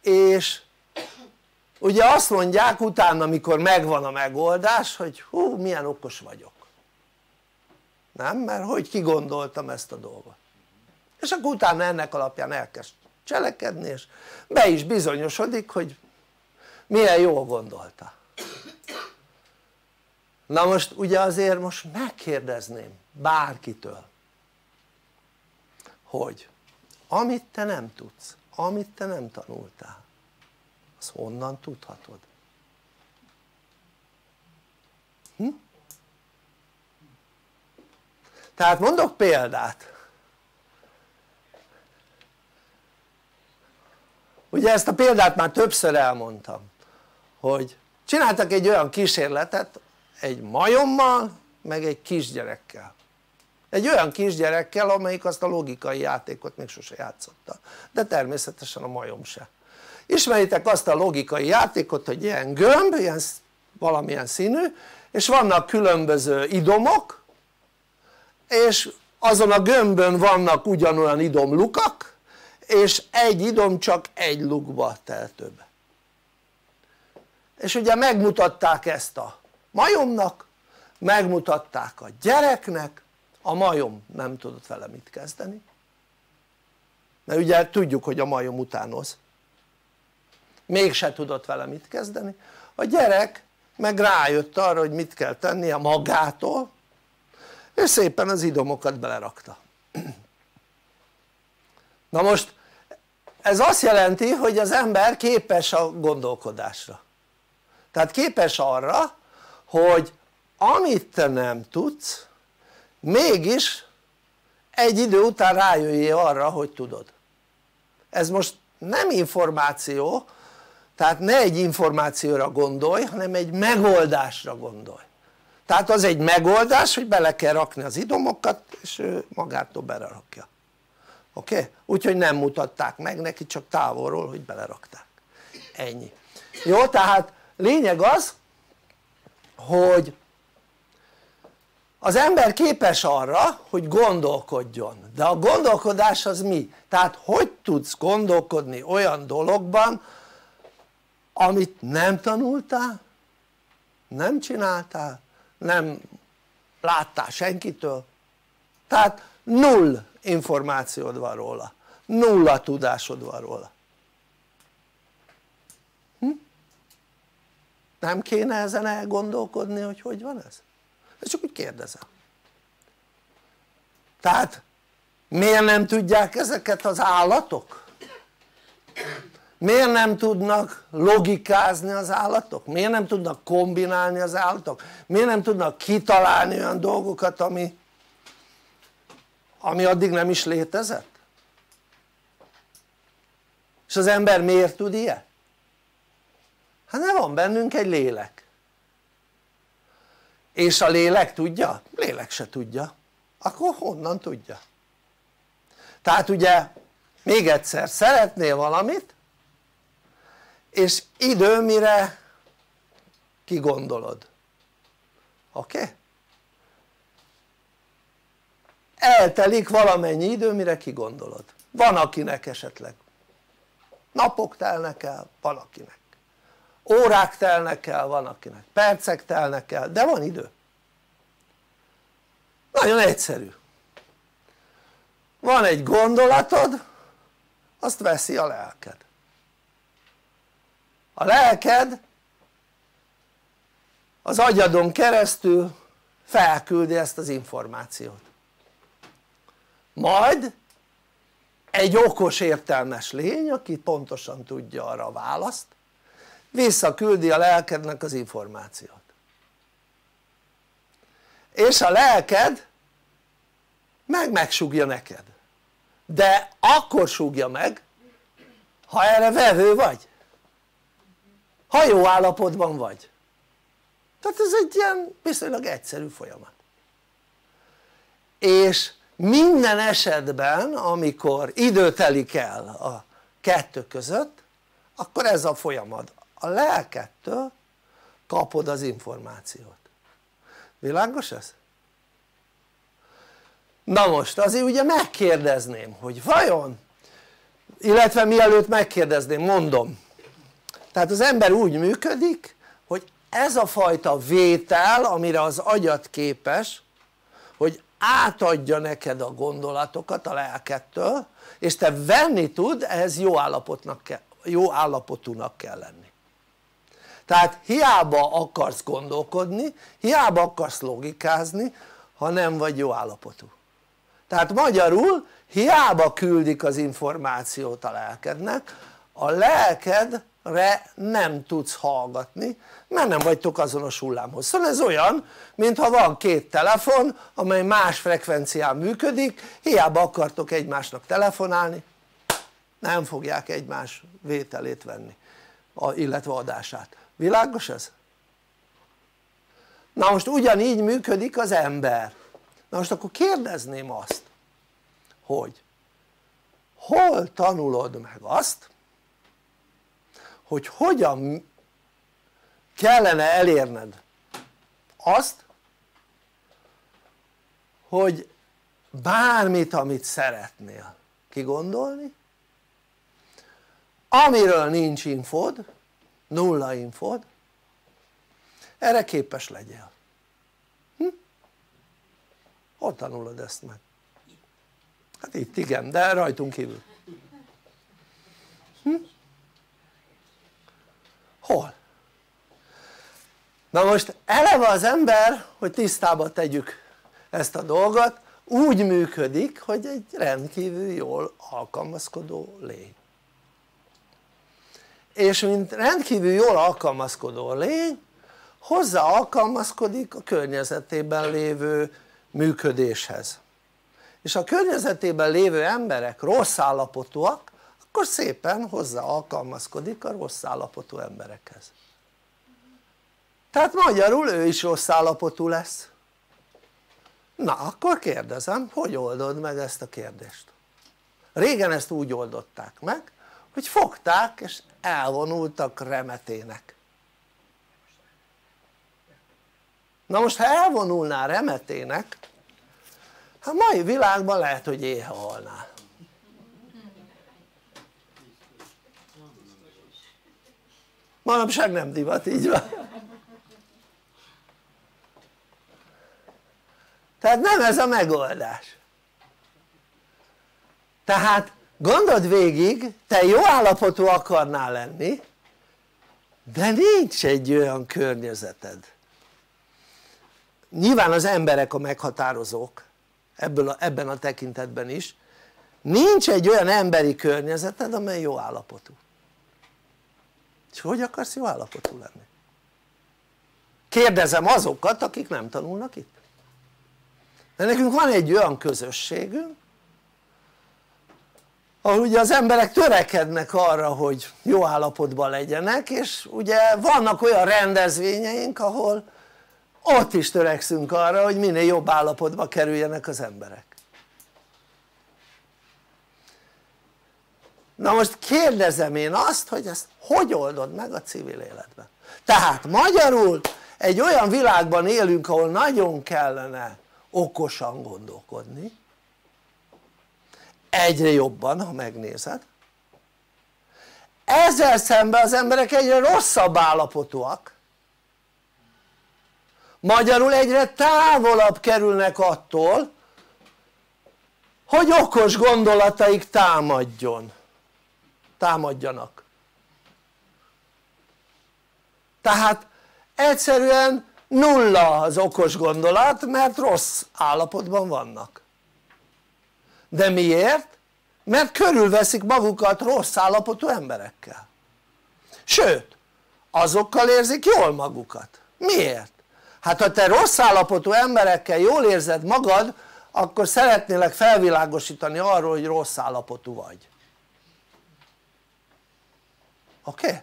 S3: és ugye azt mondják utána amikor megvan a megoldás hogy hú milyen okos vagyok. Nem? mert hogy kigondoltam ezt a dolgot. És akkor utána ennek alapján elkezd cselekedni és be is bizonyosodik hogy milyen jól gondolta. Na most ugye azért most megkérdezném bárkitől hogy amit te nem tudsz, amit te nem tanultál az honnan tudhatod? Hm? tehát mondok példát ugye ezt a példát már többször elmondtam hogy csináltak egy olyan kísérletet egy majommal meg egy kisgyerekkel egy olyan kisgyerekkel amelyik azt a logikai játékot még sose játszotta. De természetesen a majom se. Ismeritek azt a logikai játékot hogy ilyen gömb, ilyen valamilyen színű és vannak különböző idomok és azon a gömbön vannak ugyanolyan idomlukak és egy idom csak egy lukba több. És ugye megmutatták ezt a majomnak megmutatták a gyereknek a majom nem tudott vele mit kezdeni. Mert ugye tudjuk hogy a majom utánoz mégse tudott vele mit kezdeni. A gyerek meg rájött arra hogy mit kell tennie magától és szépen az idomokat belerakta. Na most ez azt jelenti hogy az ember képes a gondolkodásra. Tehát képes arra hogy amit te nem tudsz mégis egy idő után rájöjjél arra hogy tudod ez most nem információ tehát ne egy információra gondolj hanem egy megoldásra gondolj tehát az egy megoldás hogy bele kell rakni az idomokat és ő magától belerakja oké? Okay? úgyhogy nem mutatták meg neki csak távolról hogy belerakták ennyi jó tehát lényeg az hogy az ember képes arra hogy gondolkodjon de a gondolkodás az mi? tehát hogy tudsz gondolkodni olyan dologban amit nem tanultál nem csináltál nem láttál senkitől tehát null információd van róla nulla tudásod van róla hm? nem kéne ezen elgondolkodni hogy hogy van ez? Ezt csak úgy kérdezem tehát miért nem tudják ezeket az állatok? miért nem tudnak logikázni az állatok? miért nem tudnak kombinálni az állatok? miért nem tudnak kitalálni olyan dolgokat ami ami addig nem is létezett? és az ember miért tud ilyet? hát nem van bennünk egy lélek és a lélek tudja? lélek se tudja akkor honnan tudja? tehát ugye még egyszer szeretnél valamit és idő mire kigondolod oké? Okay? eltelik valamennyi idő mire kigondolod van akinek esetleg napok telnek el, van akinek órák telnek el, van akinek percek telnek el, de van idő. Nagyon egyszerű. Van egy gondolatod azt veszi a lelked. A lelked az agyadon keresztül felküldi ezt az információt. Majd egy okos értelmes lény aki pontosan tudja arra a választ visszaküldi a lelkednek az információt. És a lelked meg megsugja neked. De akkor súgja meg ha erre vevő vagy. Ha jó állapotban vagy. Tehát ez egy ilyen viszonylag egyszerű folyamat. És minden esetben amikor idő telik el a kettő között akkor ez a folyamat a lelkettől kapod az információt. Világos ez? na most azért ugye megkérdezném hogy vajon illetve mielőtt megkérdezném mondom. Tehát az ember úgy működik hogy ez a fajta vétel amire az agyat képes hogy átadja neked a gondolatokat a lelkettől és te venni tud ehhez jó, állapotnak kell, jó állapotúnak kell lenni tehát hiába akarsz gondolkodni hiába akarsz logikázni ha nem vagy jó állapotú. Tehát magyarul hiába küldik az információt a lelkednek a lelkedre nem tudsz hallgatni mert nem vagytok azonos hullámhoz. Szóval ez olyan mintha van két telefon amely más frekvencián működik hiába akartok egymásnak telefonálni nem fogják egymás vételét venni illetve adását, világos ez? na most ugyanígy működik az ember na most akkor kérdezném azt hogy hol tanulod meg azt hogy hogyan kellene elérned azt hogy bármit amit szeretnél kigondolni amiről nincs infod nulla infod erre képes legyél hm? hol tanulod ezt meg? hát itt igen de rajtunk kívül hm? hol? na most eleve az ember hogy tisztába tegyük ezt a dolgot úgy működik hogy egy rendkívül jól alkalmazkodó lény és mint rendkívül jól alkalmazkodó lény hozzá alkalmazkodik a környezetében lévő működéshez. És a környezetében lévő emberek rossz állapotúak akkor szépen hozzá alkalmazkodik a rossz állapotú emberekhez. Tehát magyarul ő is rossz állapotú lesz. Na akkor kérdezem hogy oldod meg ezt a kérdést? Régen ezt úgy oldották meg hogy fogták és elvonultak remetének. Na most ha elvonulnál remetének hát mai világban lehet hogy éhe halnál manapság nem divat így van. Tehát nem ez a megoldás. Tehát gondold végig te jó állapotú akarnál lenni de nincs egy olyan környezeted. Nyilván az emberek a meghatározók ebből a, ebben a tekintetben is. Nincs egy olyan emberi környezeted amely jó állapotú. És hogy akarsz jó állapotú lenni? kérdezem azokat akik nem tanulnak itt. De nekünk van egy olyan közösségünk ahol ugye az emberek törekednek arra hogy jó állapotban legyenek és ugye vannak olyan rendezvényeink ahol ott is törekszünk arra hogy minél jobb állapotba kerüljenek az emberek. Na most kérdezem én azt hogy ezt hogy oldod meg a civil életben? Tehát magyarul egy olyan világban élünk ahol nagyon kellene okosan gondolkodni egyre jobban ha megnézed. Ezzel szemben az emberek egyre rosszabb állapotúak magyarul egyre távolabb kerülnek attól hogy okos gondolataik támadjon. Támadjanak. Tehát egyszerűen nulla az okos gondolat mert rossz állapotban vannak de miért? mert körülveszik magukat rossz állapotú emberekkel sőt azokkal érzik jól magukat miért? hát ha te rossz állapotú emberekkel jól érzed magad akkor szeretnélek felvilágosítani arról hogy rossz állapotú vagy oké? Okay?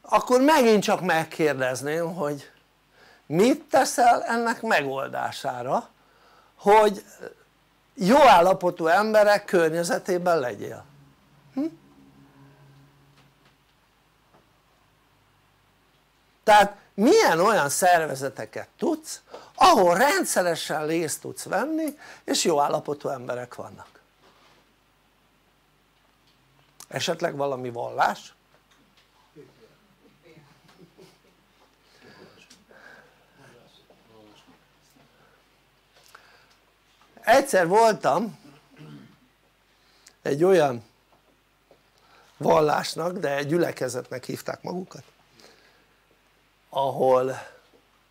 S3: akkor megint csak megkérdezném hogy mit teszel ennek megoldására hogy jó állapotú emberek környezetében legyél hm? tehát milyen olyan szervezeteket tudsz ahol rendszeresen részt tudsz venni és jó állapotú emberek vannak esetleg valami vallás? Egyszer voltam egy olyan vallásnak de gyülekezetnek hívták magukat ahol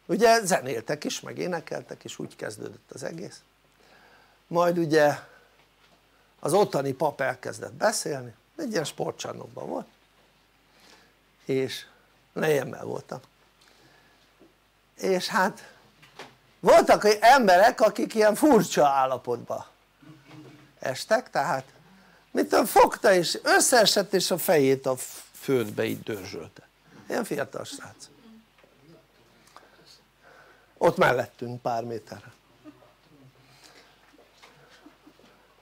S3: ugye zenéltek is meg énekeltek és úgy kezdődött az egész. Majd ugye az ottani pap elkezdett beszélni egy ilyen sportcsarnokban volt és nejemmel voltam. És hát voltak emberek akik ilyen furcsa állapotba estek tehát mit tudom fogta és összeesett és a fejét a földbe így dörzsölte. Ilyen fiatal srác. Ott mellettünk pár méterre.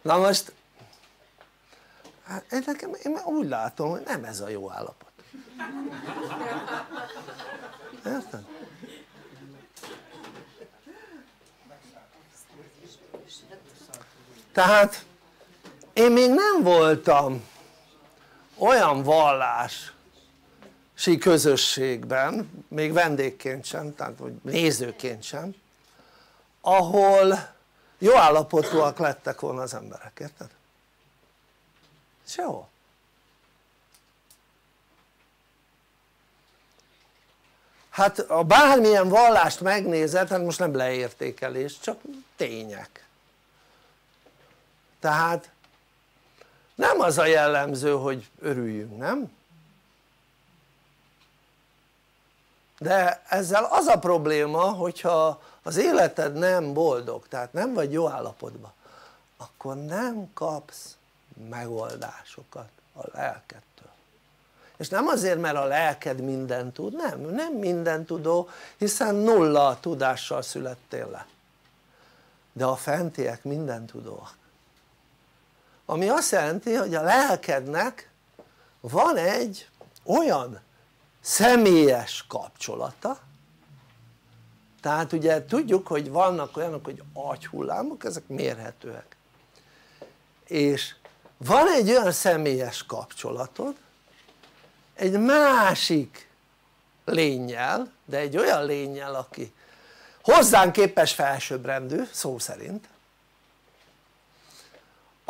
S3: Na most hát én nekem én úgy látom hogy nem ez a jó állapot. Érted? Tehát én még nem voltam olyan vallási közösségben, még vendégként sem, tehát vagy nézőként sem, ahol jó állapotúak lettek volna az emberek, érted? Sehol. Hát a bármilyen vallást megnézed, hát most nem leértékelés, csak tények tehát nem az a jellemző hogy örüljünk, nem? de ezzel az a probléma hogyha az életed nem boldog tehát nem vagy jó állapotban akkor nem kapsz megoldásokat a lelkedtől. És nem azért mert a lelked mindent tud, nem, nem minden tudó hiszen nulla tudással születtél le. De a fentiek minden tudóak ami azt jelenti hogy a lelkednek van egy olyan személyes kapcsolata. Tehát ugye tudjuk hogy vannak olyanok hogy agyhullámok ezek mérhetőek. És van egy olyan személyes kapcsolatod egy másik lényel de egy olyan lényel aki hozzánk képes felsőbbrendű szó szerint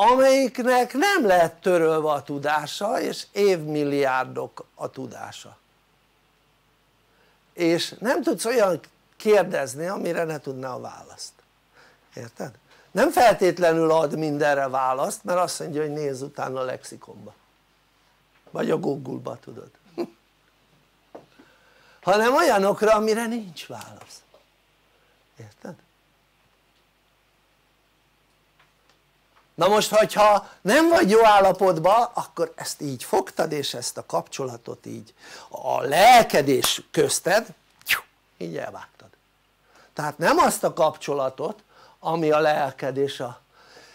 S3: amelyiknek nem lehet törölve a tudása és évmilliárdok a tudása. És nem tudsz olyan kérdezni amire ne tudná a választ. Érted? nem feltétlenül ad mindenre választ mert azt mondja hogy nézz utána a lexikonba. Vagy a google-ba tudod. [laughs] Hanem olyanokra amire nincs válasz. Érted? Na most hogyha nem vagy jó állapotban akkor ezt így fogtad és ezt a kapcsolatot így a lelkedés közted így elvágtad tehát nem azt a kapcsolatot ami a lelked a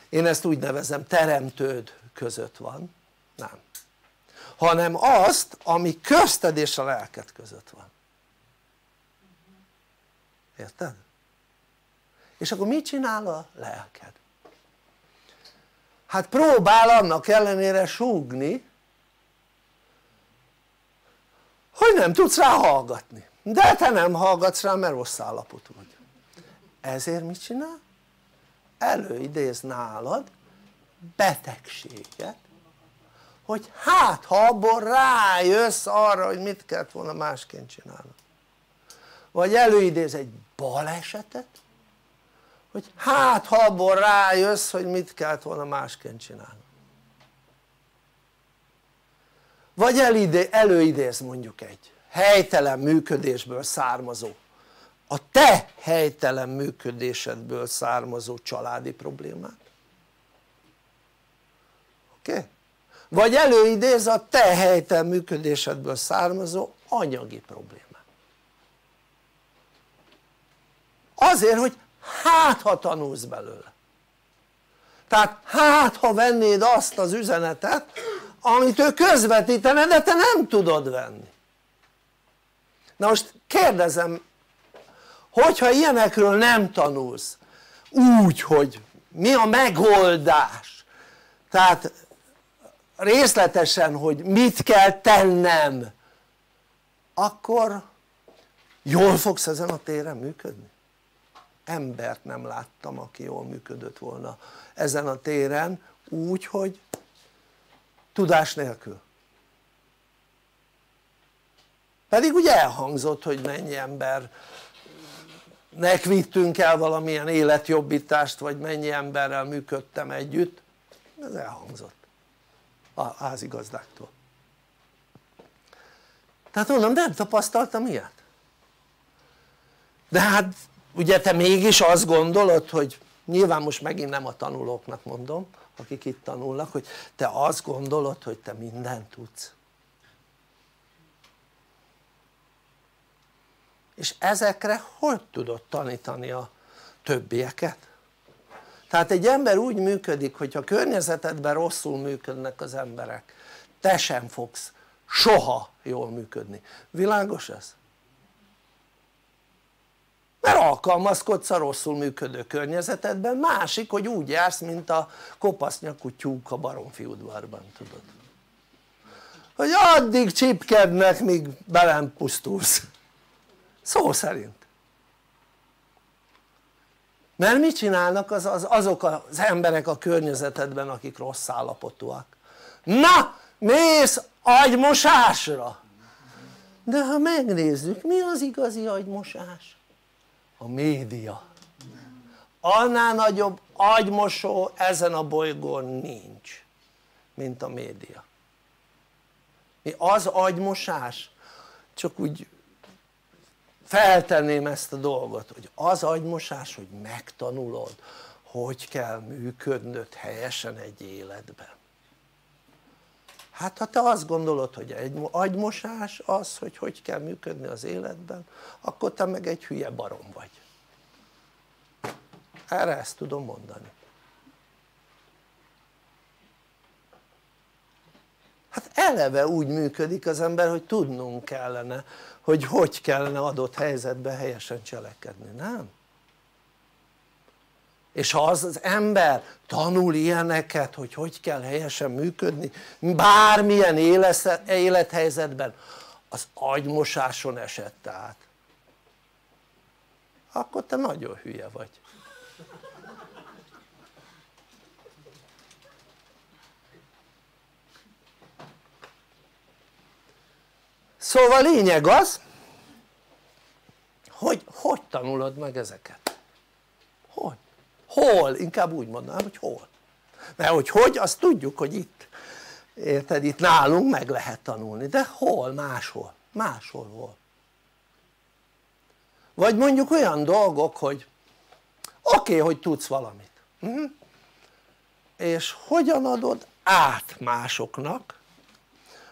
S3: én ezt úgy nevezem teremtőd között van nem hanem azt ami közted és a lelked között van érted? és akkor mit csinál a lelked? Hát próbál annak ellenére súgni hogy nem tudsz rá hallgatni. De te nem hallgatsz rá mert rossz állapotú vagy. Ezért mit csinál? előidéz nálad betegséget hogy hát ha abból rájössz arra hogy mit kellett volna másként csinálni vagy előidéz egy balesetet hogy hát ha abból rájössz hogy mit kellett volna másként csinálni. Vagy elidé, előidéz mondjuk egy helytelen működésből származó a te helytelen működésedből származó családi problémát. Oké? Vagy előidéz a te helytelen működésedből származó anyagi problémát. Azért hogy hát ha tanulsz belőle. Tehát hát ha vennéd azt az üzenetet amit ő közvetítene de te nem tudod venni. Na most kérdezem hogyha ilyenekről nem tanulsz úgy hogy mi a megoldás? Tehát részletesen hogy mit kell tennem akkor jól fogsz ezen a téren működni? Embert nem láttam aki jól működött volna ezen a téren úgy hogy tudás nélkül. Pedig ugye elhangzott hogy mennyi ember nek vittünk el valamilyen életjobbítást vagy mennyi emberrel működtem együtt. Ez elhangzott a házigazdáktól. Tehát mondom nem tapasztaltam ilyet. De hát ugye te mégis azt gondolod hogy nyilván most megint nem a tanulóknak mondom akik itt tanulnak hogy te azt gondolod hogy te mindent tudsz és ezekre hogy tudod tanítani a többieket? tehát egy ember úgy működik hogyha a környezetedben rosszul működnek az emberek te sem fogsz soha jól működni, világos ez? Mert alkalmazkodsz a rosszul működő környezetedben, másik hogy úgy jársz mint a kopasznyakú tyúk a baromfi udvarban tudod. Hogy addig csipkednek míg belem pusztulsz. Szó szerint. Mert mit csinálnak az, az, azok az emberek a környezetedben akik rossz állapotúak? Na mész agymosásra! De ha megnézzük mi az igazi agymosás? A média. Annál nagyobb agymosó ezen a bolygón nincs mint a média. Mi az agymosás? csak úgy feltenném ezt a dolgot hogy az agymosás hogy megtanulod hogy kell működnöd helyesen egy életben hát ha te azt gondolod hogy egy agymosás az hogy hogy kell működni az életben akkor te meg egy hülye barom vagy erre ezt tudom mondani hát eleve úgy működik az ember hogy tudnunk kellene hogy hogy kellene adott helyzetben helyesen cselekedni, nem? És ha az ember tanul ilyeneket hogy hogy kell helyesen működni bármilyen élethelyzetben az agymosáson esett át akkor te nagyon hülye vagy szóval lényeg az hogy hogy tanulod meg ezeket? Hol? inkább úgy mondanám hogy hol mert hogy hogy azt tudjuk hogy itt érted itt nálunk meg lehet tanulni de hol máshol? máshol hol? vagy mondjuk olyan dolgok hogy oké okay, hogy tudsz valamit hm? és hogyan adod át másoknak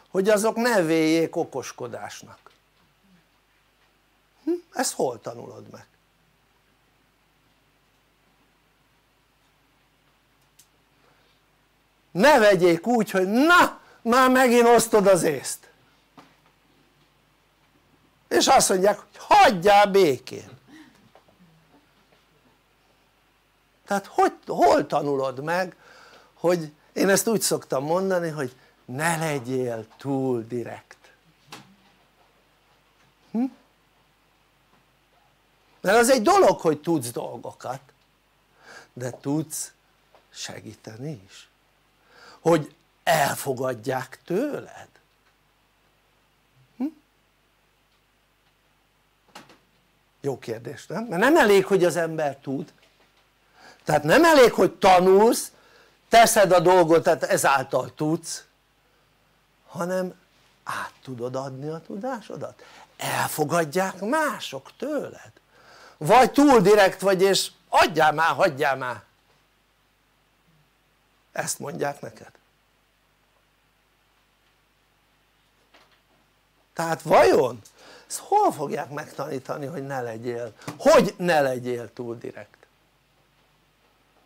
S3: hogy azok ne véljék okoskodásnak hm? ezt hol tanulod meg? Ne vegyék úgy hogy na már megint osztod az észt. És azt mondják hogy hagyjál békén. Tehát hogy, hol tanulod meg hogy én ezt úgy szoktam mondani hogy ne legyél túl direkt. Hm? mert az egy dolog hogy tudsz dolgokat de tudsz segíteni is hogy elfogadják tőled? Hm? jó kérdés nem? mert nem elég hogy az ember tud. Tehát nem elég hogy tanulsz teszed a dolgot tehát ezáltal tudsz hanem át tudod adni a tudásodat. Elfogadják mások tőled? Vagy túl direkt vagy és adjál már, hagyjál már ezt mondják neked. Tehát vajon? Ezt hol fogják megtanítani hogy ne legyél, hogy ne legyél túl direkt?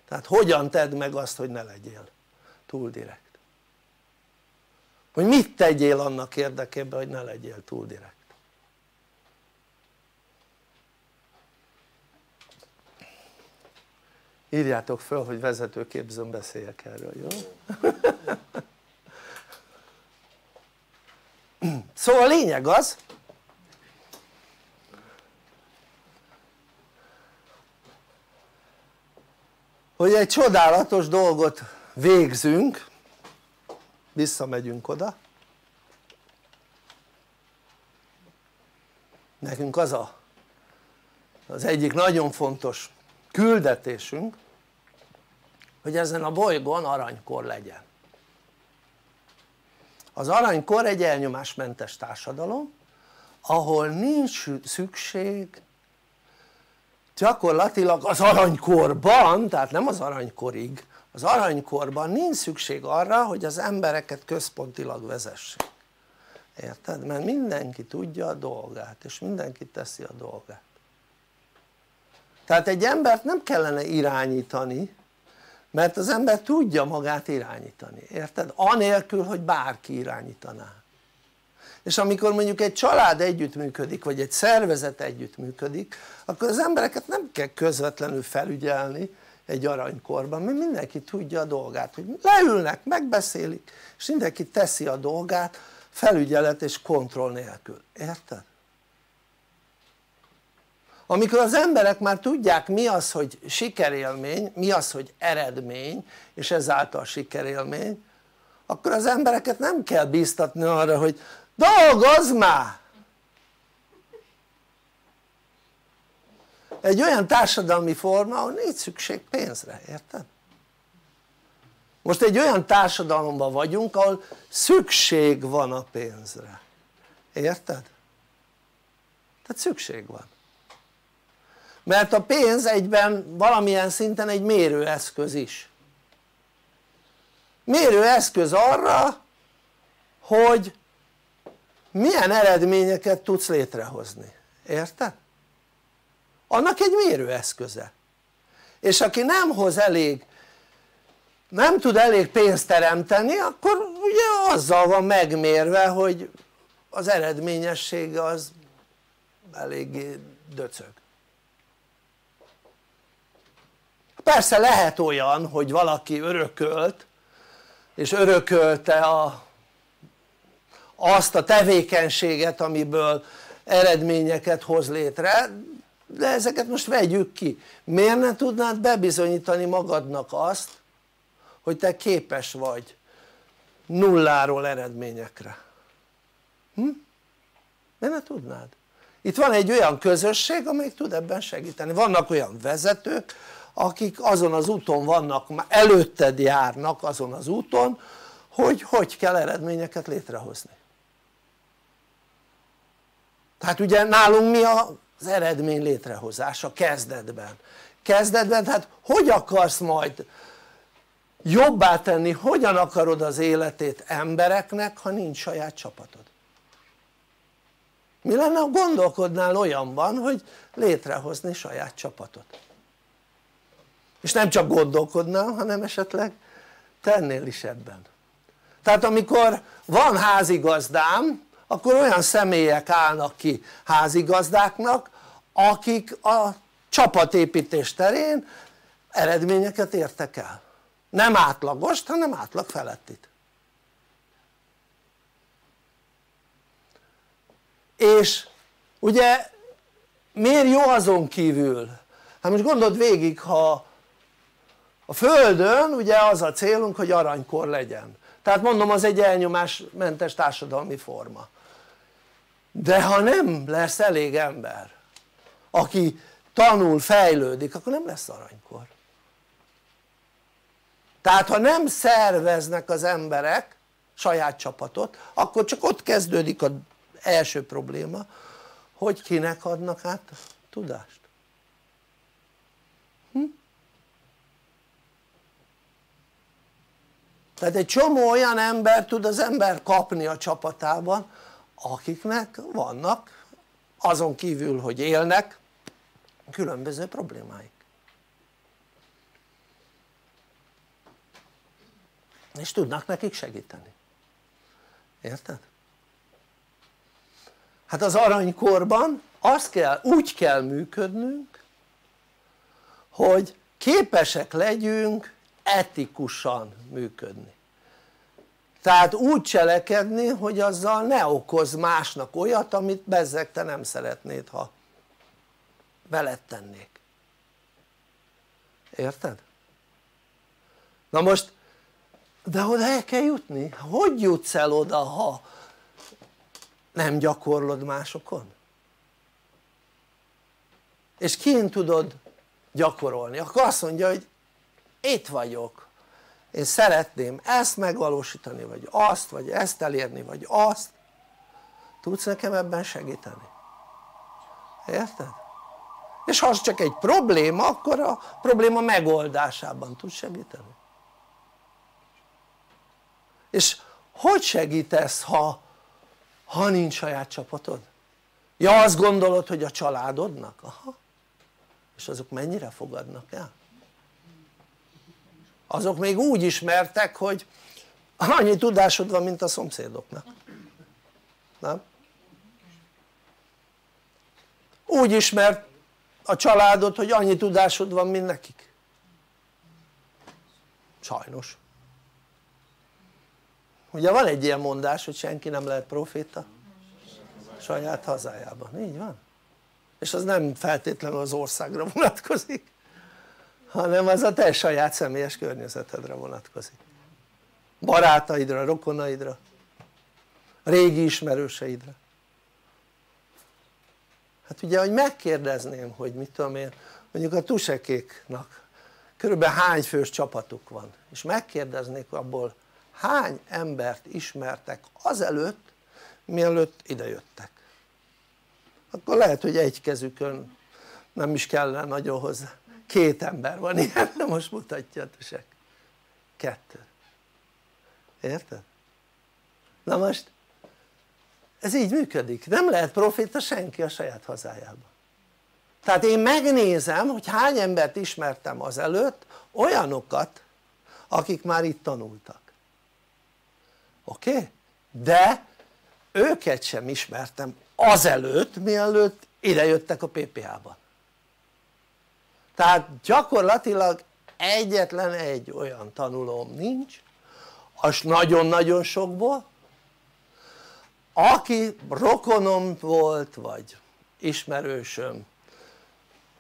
S3: Tehát hogyan tedd meg azt hogy ne legyél túl direkt? Hogy mit tegyél annak érdekében hogy ne legyél túl direkt írjátok föl hogy vezetőképzőn beszéljek erről, jó? [clears throat] szóval a lényeg az hogy egy csodálatos dolgot végzünk visszamegyünk oda nekünk az a az egyik nagyon fontos küldetésünk hogy ezen a bolygón aranykor legyen. Az aranykor egy elnyomásmentes társadalom ahol nincs szükség gyakorlatilag az aranykorban, tehát nem az aranykorig, az aranykorban nincs szükség arra hogy az embereket központilag vezessék. Érted? mert mindenki tudja a dolgát és mindenki teszi a dolgát tehát egy embert nem kellene irányítani mert az ember tudja magát irányítani, érted? anélkül hogy bárki irányítaná és amikor mondjuk egy család együttműködik vagy egy szervezet együttműködik akkor az embereket nem kell közvetlenül felügyelni egy aranykorban mert mindenki tudja a dolgát hogy leülnek, megbeszélik és mindenki teszi a dolgát felügyelet és kontroll nélkül, érted? Amikor az emberek már tudják mi az hogy sikerélmény, mi az hogy eredmény és ezáltal sikerélmény akkor az embereket nem kell bíztatni arra hogy dolgozz már! egy olyan társadalmi forma ahol nincs szükség pénzre, érted? most egy olyan társadalomban vagyunk ahol szükség van a pénzre, érted? tehát szükség van mert a pénz egyben valamilyen szinten egy mérőeszköz is. Mérőeszköz arra hogy milyen eredményeket tudsz létrehozni, érted? annak egy mérőeszköze. És aki nem hoz elég nem tud elég pénzt teremteni akkor ugye azzal van megmérve hogy az eredményessége az eléggé döcög persze lehet olyan hogy valaki örökölt és örökölte a, azt a tevékenységet amiből eredményeket hoz létre de ezeket most vegyük ki miért ne tudnád bebizonyítani magadnak azt hogy te képes vagy nulláról eredményekre hm? miért ne tudnád? itt van egy olyan közösség amelyik tud ebben segíteni, vannak olyan vezetők akik azon az úton vannak, már előtted járnak azon az úton hogy hogy kell eredményeket létrehozni. Tehát ugye nálunk mi az eredmény létrehozása kezdetben? Kezdetben tehát hogy akarsz majd jobbá tenni, hogyan akarod az életét embereknek ha nincs saját csapatod? Mi lenne ha gondolkodnál olyanban hogy létrehozni saját csapatot és nem csak gondolkodnál hanem esetleg tennél is ebben. Tehát amikor van házigazdám akkor olyan személyek állnak ki házigazdáknak akik a csapatépítés terén eredményeket értek el. Nem átlagost hanem átlag felettit. És ugye miért jó azon kívül? hát most gondold végig ha a Földön ugye az a célunk hogy aranykor legyen. Tehát mondom az egy elnyomásmentes társadalmi forma. De ha nem lesz elég ember aki tanul, fejlődik akkor nem lesz aranykor. Tehát ha nem szerveznek az emberek saját csapatot akkor csak ott kezdődik az első probléma hogy kinek adnak át tudást hm? Tehát egy csomó olyan ember tud az ember kapni a csapatában akiknek vannak azon kívül hogy élnek különböző problémáik és tudnak nekik segíteni érted? hát az aranykorban az kell, úgy kell működnünk hogy képesek legyünk etikusan működni tehát úgy cselekedni hogy azzal ne okoz másnak olyat amit bezzeg te nem szeretnéd ha veled tennék érted? na most de oda el kell jutni, hogy jutsz el oda ha nem gyakorlod másokon? és kint tudod gyakorolni, akkor azt mondja hogy itt vagyok én szeretném ezt megvalósítani vagy azt vagy ezt elérni vagy azt tudsz nekem ebben segíteni? érted? és ha az csak egy probléma akkor a probléma megoldásában tudsz segíteni és hogy segítesz ha, ha nincs saját csapatod? ja azt gondolod hogy a családodnak? aha és azok mennyire fogadnak el? Azok még úgy ismertek hogy annyi tudásod van mint a szomszédoknak. Nem? úgy ismert a családod hogy annyi tudásod van mint nekik. Sajnos. Ugye van egy ilyen mondás hogy senki nem lehet proféta saját hazájában, így van. És az nem feltétlenül az országra vonatkozik hanem az a te saját személyes környezetedre vonatkozik. Barátaidra, rokonaidra régi ismerőseidre. Hát ugye hogy megkérdezném hogy mit tudom én mondjuk a tusekéknak körülbelül hány fős csapatuk van és megkérdeznék abból hány embert ismertek azelőtt mielőtt idejöttek? Akkor lehet hogy egy kezükön nem is kellene nagyon hozzá két ember van ilyen, de most mutatja a kettő érted? na most ez így működik, nem lehet profita senki a saját hazájában tehát én megnézem hogy hány embert ismertem azelőtt olyanokat akik már itt tanultak oké? Okay? de őket sem ismertem azelőtt mielőtt idejöttek a PPH-ba tehát gyakorlatilag egyetlen egy olyan tanulóm nincs az nagyon-nagyon sokból. Aki rokonom volt vagy ismerősöm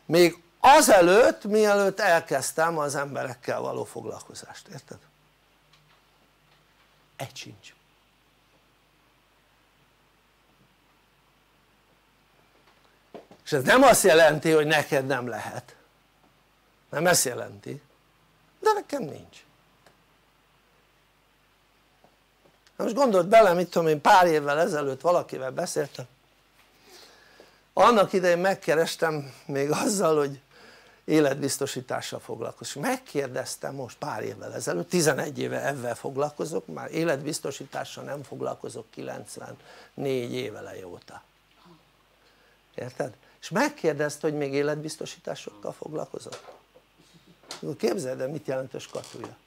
S3: még azelőtt mielőtt elkezdtem az emberekkel való foglalkozást, érted? egy sincs. És ez nem azt jelenti hogy neked nem lehet nem ezt jelenti. De nekem nincs. Na most gondold bele mit tudom én pár évvel ezelőtt valakivel beszéltem. Annak idején megkerestem még azzal hogy életbiztosítással foglalkozom megkérdeztem most pár évvel ezelőtt 11 éve ebben foglalkozok már életbiztosítással nem foglalkozok 94 éve óta. Érted? és megkérdezte hogy még életbiztosításokkal foglalkozok képzeld el mit jelent a skatúja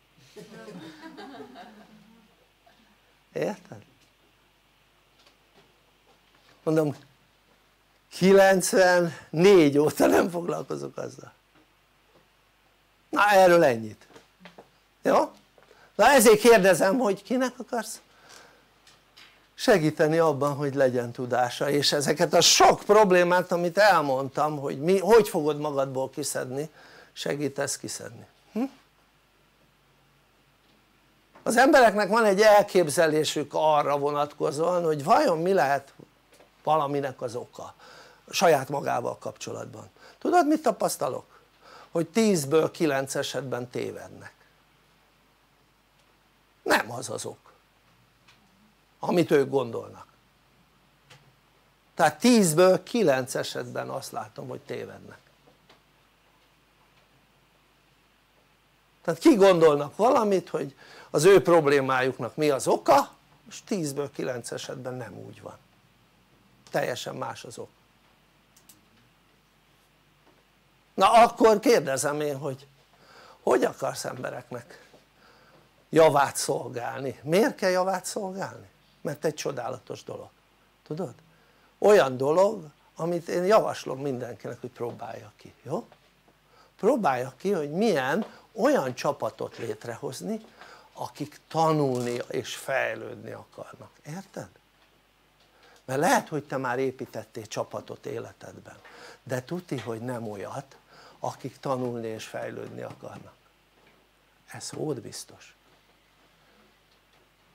S3: érted? mondom 94 óta nem foglalkozok azzal na erről ennyit jó? na ezért kérdezem hogy kinek akarsz segíteni abban hogy legyen tudása és ezeket a sok problémát amit elmondtam hogy mi, hogy fogod magadból kiszedni segítesz kiszedni. Hm? az embereknek van egy elképzelésük arra vonatkozóan hogy vajon mi lehet valaminek az oka saját magával kapcsolatban. Tudod mit tapasztalok? hogy 10-ből 9 esetben tévednek. Nem az az ok amit ők gondolnak. Tehát 10-ből 9 esetben azt látom hogy tévednek tehát ki valamit hogy az ő problémájuknak mi az oka és 10-ből 9 esetben nem úgy van teljesen más az ok na akkor kérdezem én hogy hogy akarsz embereknek javát szolgálni? miért kell javát szolgálni? mert egy csodálatos dolog, tudod? olyan dolog amit én javaslom mindenkinek hogy próbálja ki, jó? próbálja ki hogy milyen olyan csapatot létrehozni akik tanulni és fejlődni akarnak, érted? mert lehet hogy te már építettél csapatot életedben de tuti hogy nem olyat akik tanulni és fejlődni akarnak ez biztos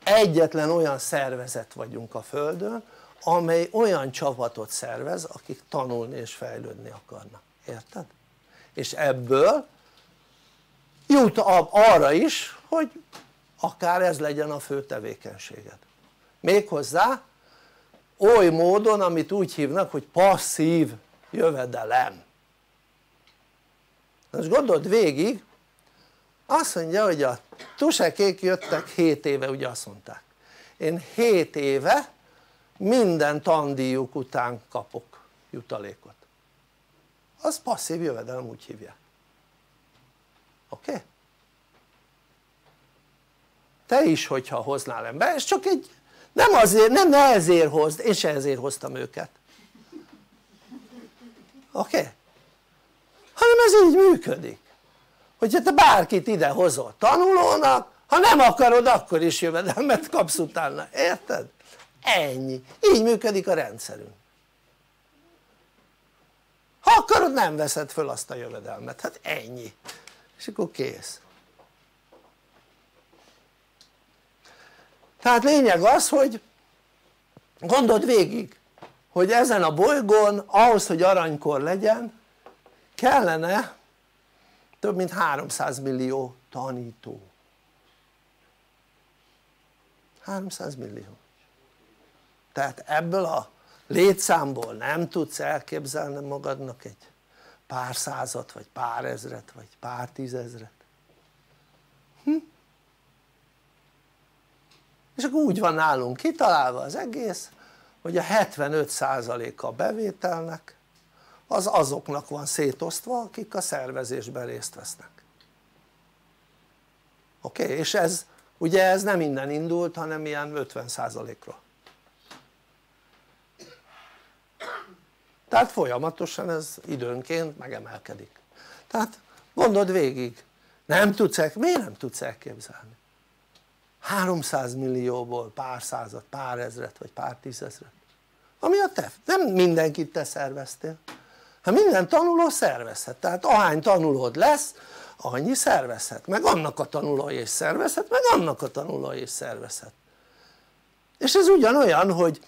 S3: egyetlen olyan szervezet vagyunk a Földön amely olyan csapatot szervez akik tanulni és fejlődni akarnak, érted? és ebből jut arra is hogy akár ez legyen a fő tevékenységed. Méghozzá oly módon amit úgy hívnak hogy passzív jövedelem. Most gondold végig azt mondja hogy a tusekék jöttek 7 éve ugye azt mondták. Én 7 éve minden tandíjuk után kapok jutalékot. Az passzív jövedelem úgy hívják oké? Okay? te is hogyha hoznál ember, ez csak egy nem azért, nem ezért hozd, én se ezért hoztam őket oké? Hanem ez így működik hogyha te bárkit ide hozol tanulónak ha nem akarod akkor is jövedelmet kapsz utána, érted? ennyi, így működik a rendszerünk ha akarod nem veszed föl azt a jövedelmet, hát ennyi és akkor kész tehát lényeg az hogy gondold végig hogy ezen a bolygón ahhoz hogy aranykor legyen kellene több mint 300 millió tanító. 300 millió. Tehát ebből a létszámból nem tudsz elképzelni magadnak egy pár százat vagy pár ezret vagy pár tízezret hm? és akkor úgy van nálunk kitalálva az egész hogy a 75%-a bevételnek az azoknak van szétosztva akik a szervezésben részt vesznek oké? Okay? és ez ugye ez nem innen indult hanem ilyen 50%-ról tehát folyamatosan ez időnként megemelkedik. Tehát gondold végig nem tudsz, miért nem tudsz elképzelni? 300 millióból pár százat, pár ezret vagy pár tízezret. Ami a te, nem mindenkit te szerveztél. Hát minden tanuló szervezhet, tehát ahány tanulód lesz annyi szervezhet, meg annak a tanulói is szervezhet, meg annak a tanulói is szervezhet. És ez ugyanolyan hogy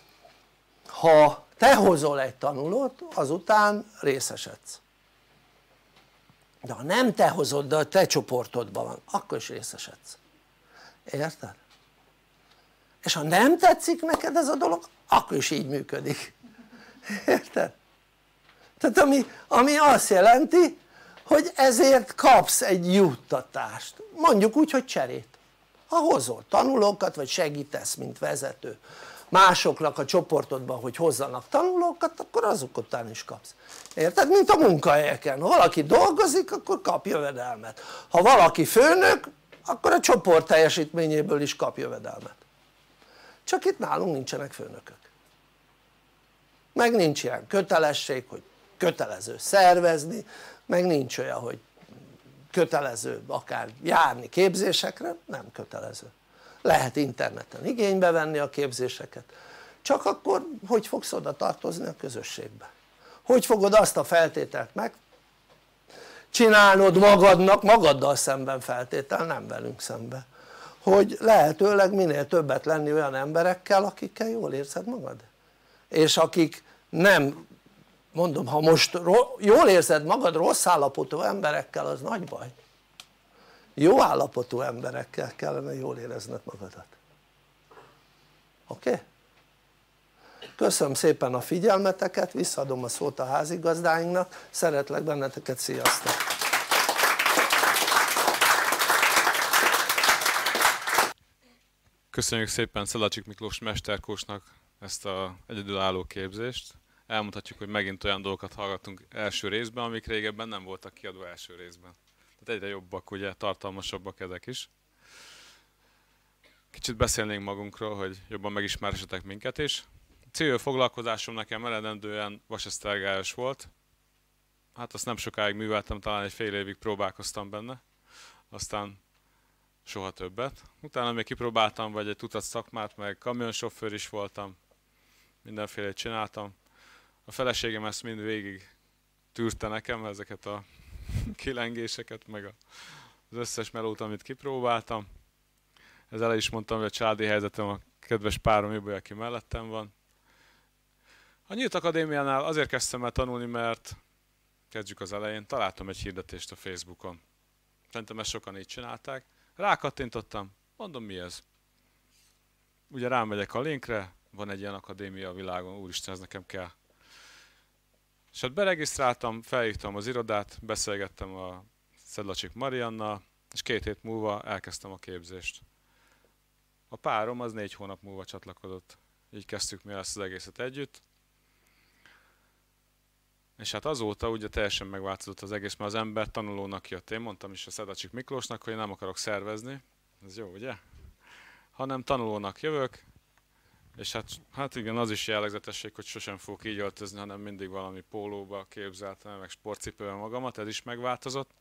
S3: ha te hozol egy tanulót azután részesedsz. De ha nem te hozod de a te csoportodban van akkor is részesedsz. Érted? és ha nem tetszik neked ez a dolog akkor is így működik. Érted? tehát ami, ami azt jelenti hogy ezért kapsz egy juttatást. Mondjuk úgy hogy cserét. Ha hozol tanulókat vagy segítesz mint vezető másoknak a csoportodban hogy hozzanak tanulókat akkor azok után is kapsz. Érted? mint a munkahelyeken, ha valaki dolgozik akkor kap jövedelmet. Ha valaki főnök akkor a csoport teljesítményéből is kap jövedelmet. Csak itt nálunk nincsenek főnökök. Meg nincs ilyen kötelesség hogy kötelező szervezni meg nincs olyan hogy kötelező akár járni képzésekre, nem kötelező lehet interneten igénybe venni a képzéseket. Csak akkor hogy fogsz oda tartozni a közösségbe. Hogy fogod azt a feltételt meg csinálnod magadnak, magaddal szemben feltétel, nem velünk szemben hogy lehetőleg minél többet lenni olyan emberekkel akikkel jól érzed magad. És akik nem mondom ha most jól érzed magad rossz állapotú emberekkel az nagy baj jó állapotú emberekkel kellene jól érezned magadat oké? Okay? köszönöm szépen a figyelmeteket, visszaadom a szót a házigazdáinknak, szeretlek benneteket, sziasztok!
S1: Köszönjük szépen Szelacsik Miklós mesterkósnak ezt a egyedülálló képzést. Elmutatjuk, hogy megint olyan dolgokat hallgatunk első részben, amik régebben nem voltak kiadva első részben. Tehát egyre jobbak, ugye, tartalmasabbak ezek is. Kicsit beszélnénk magunkról, hogy jobban megismerhessetek minket is. Civil foglalkozásom nekem eredendően vasesztergályos volt. hát azt nem sokáig műveltem, talán egy fél évig próbálkoztam benne, aztán soha többet. Utána még kipróbáltam, vagy egy tucat szakmát, meg kamionsofőr is voltam, mindenféle csináltam. A feleségem ezt mind végig tűrte nekem, ezeket a kilengéseket, meg az összes melót, amit kipróbáltam. Ezzel is mondtam, hogy a családi helyzetem a kedves párom jobb, aki mellettem van. A Nyílt Akadémiánál azért kezdtem el tanulni, mert kezdjük az elején, találtam egy hirdetést a Facebookon. Szerintem ezt sokan így csinálták. Rákattintottam, mondom mi ez. Ugye rámegyek a linkre, van egy ilyen akadémia a világon, úristen, ez nekem kell. És hát beregisztráltam, felhívtam az irodát, beszélgettem a Szedlacsik Mariannal, és két hét múlva elkezdtem a képzést. A párom az négy hónap múlva csatlakozott. Így kezdtük mi ezt az egészet együtt. És hát azóta ugye teljesen megváltozott az egész, mert az ember tanulónak jött. Én mondtam is a Szedacsik Miklósnak, hogy nem akarok szervezni. Ez jó, ugye? Hanem tanulónak jövök, és hát, hát igen, az is jellegzetesség, hogy sosem fogok így öltözni, hanem mindig valami pólóba képzeltem, meg sportcipőben magamat, ez is megváltozott.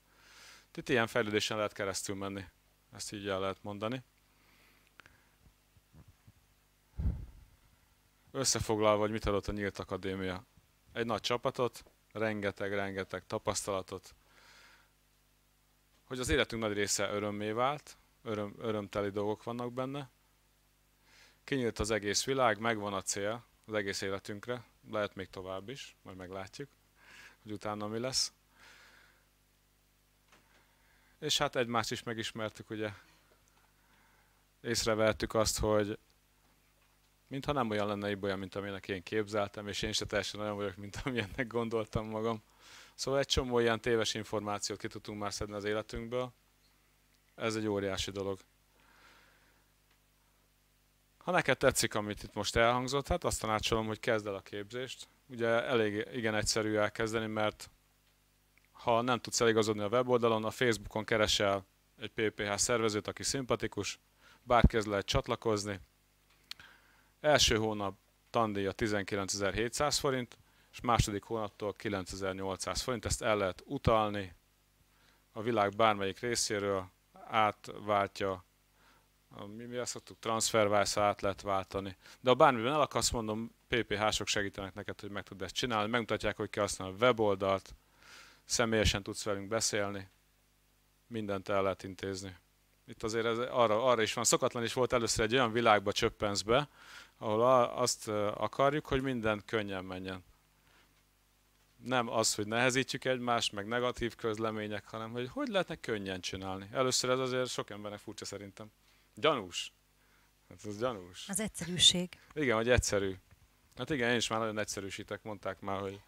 S1: Itt ilyen fejlődésen lehet keresztül menni, ezt így el lehet mondani. Összefoglalva, hogy mit adott a Nyílt Akadémia. Egy nagy csapatot, rengeteg-rengeteg tapasztalatot, hogy az életünk nagy része örömmé vált, öröm, örömteli dolgok vannak benne. Kinyílt az egész világ, megvan a cél az egész életünkre, lehet még tovább is, majd meglátjuk, hogy utána mi lesz. És hát egymást is megismertük, ugye észrevettük azt, hogy mintha nem olyan lenne olyan, mint amilyenek én képzeltem, és én se teljesen olyan vagyok, mint amilyennek gondoltam magam. Szóval egy csomó ilyen téves információt ki tudtunk már szedni az életünkből. Ez egy óriási dolog. Ha neked tetszik, amit itt most elhangzott, hát azt tanácsolom, hogy kezd el a képzést. Ugye elég igen egyszerű elkezdeni, mert ha nem tudsz eligazodni a weboldalon, a Facebookon keresel egy PPH szervezőt, aki szimpatikus, bárki lehet csatlakozni, Első hónap tandíja 19.700 forint, és második hónaptól 9.800 forint. Ezt el lehet utalni a világ bármelyik részéről, átváltja, mi, mi azt szoktuk, transferwise át lehet váltani. De ha bármiben el akarsz, mondom, PPH-sok segítenek neked, hogy meg tud ezt csinálni, megmutatják, hogy kell használni a weboldalt, személyesen tudsz velünk beszélni, mindent el lehet intézni. Itt azért ez arra, arra is van. Szokatlan is volt először egy olyan világba csöppensz be, ahol azt akarjuk, hogy minden könnyen menjen. Nem az, hogy nehezítjük egymást, meg negatív közlemények, hanem hogy hogy lehetne könnyen csinálni. Először ez azért sok embernek furcsa szerintem. Gyanús. Hát ez gyanús.
S2: Az egyszerűség.
S1: Igen, hogy egyszerű. Hát igen, én is már nagyon egyszerűsítek, mondták már, hogy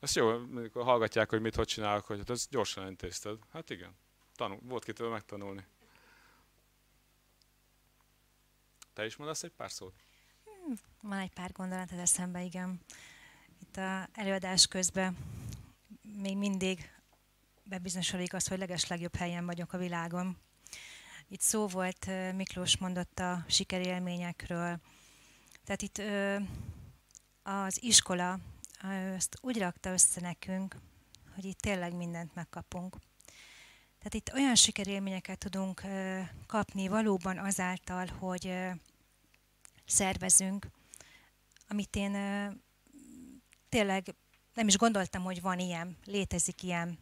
S1: ezt jó, amikor hallgatják, hogy mit hogy csinálok, hogy hát ezt gyorsan intézted. Hát igen, tanul, volt kitől megtanulni. Te is mondasz egy pár szót?
S2: Van egy pár gondolat az eszembe, igen. Itt a előadás közben még mindig bebizonyosodik az, hogy leges legjobb helyen vagyok a világon. Itt szó volt, Miklós mondott a sikerélményekről. Tehát itt az iskola ezt úgy rakta össze nekünk, hogy itt tényleg mindent megkapunk. Tehát itt olyan sikerélményeket tudunk kapni valóban azáltal, hogy szervezünk, amit én tényleg nem is gondoltam, hogy van ilyen, létezik ilyen.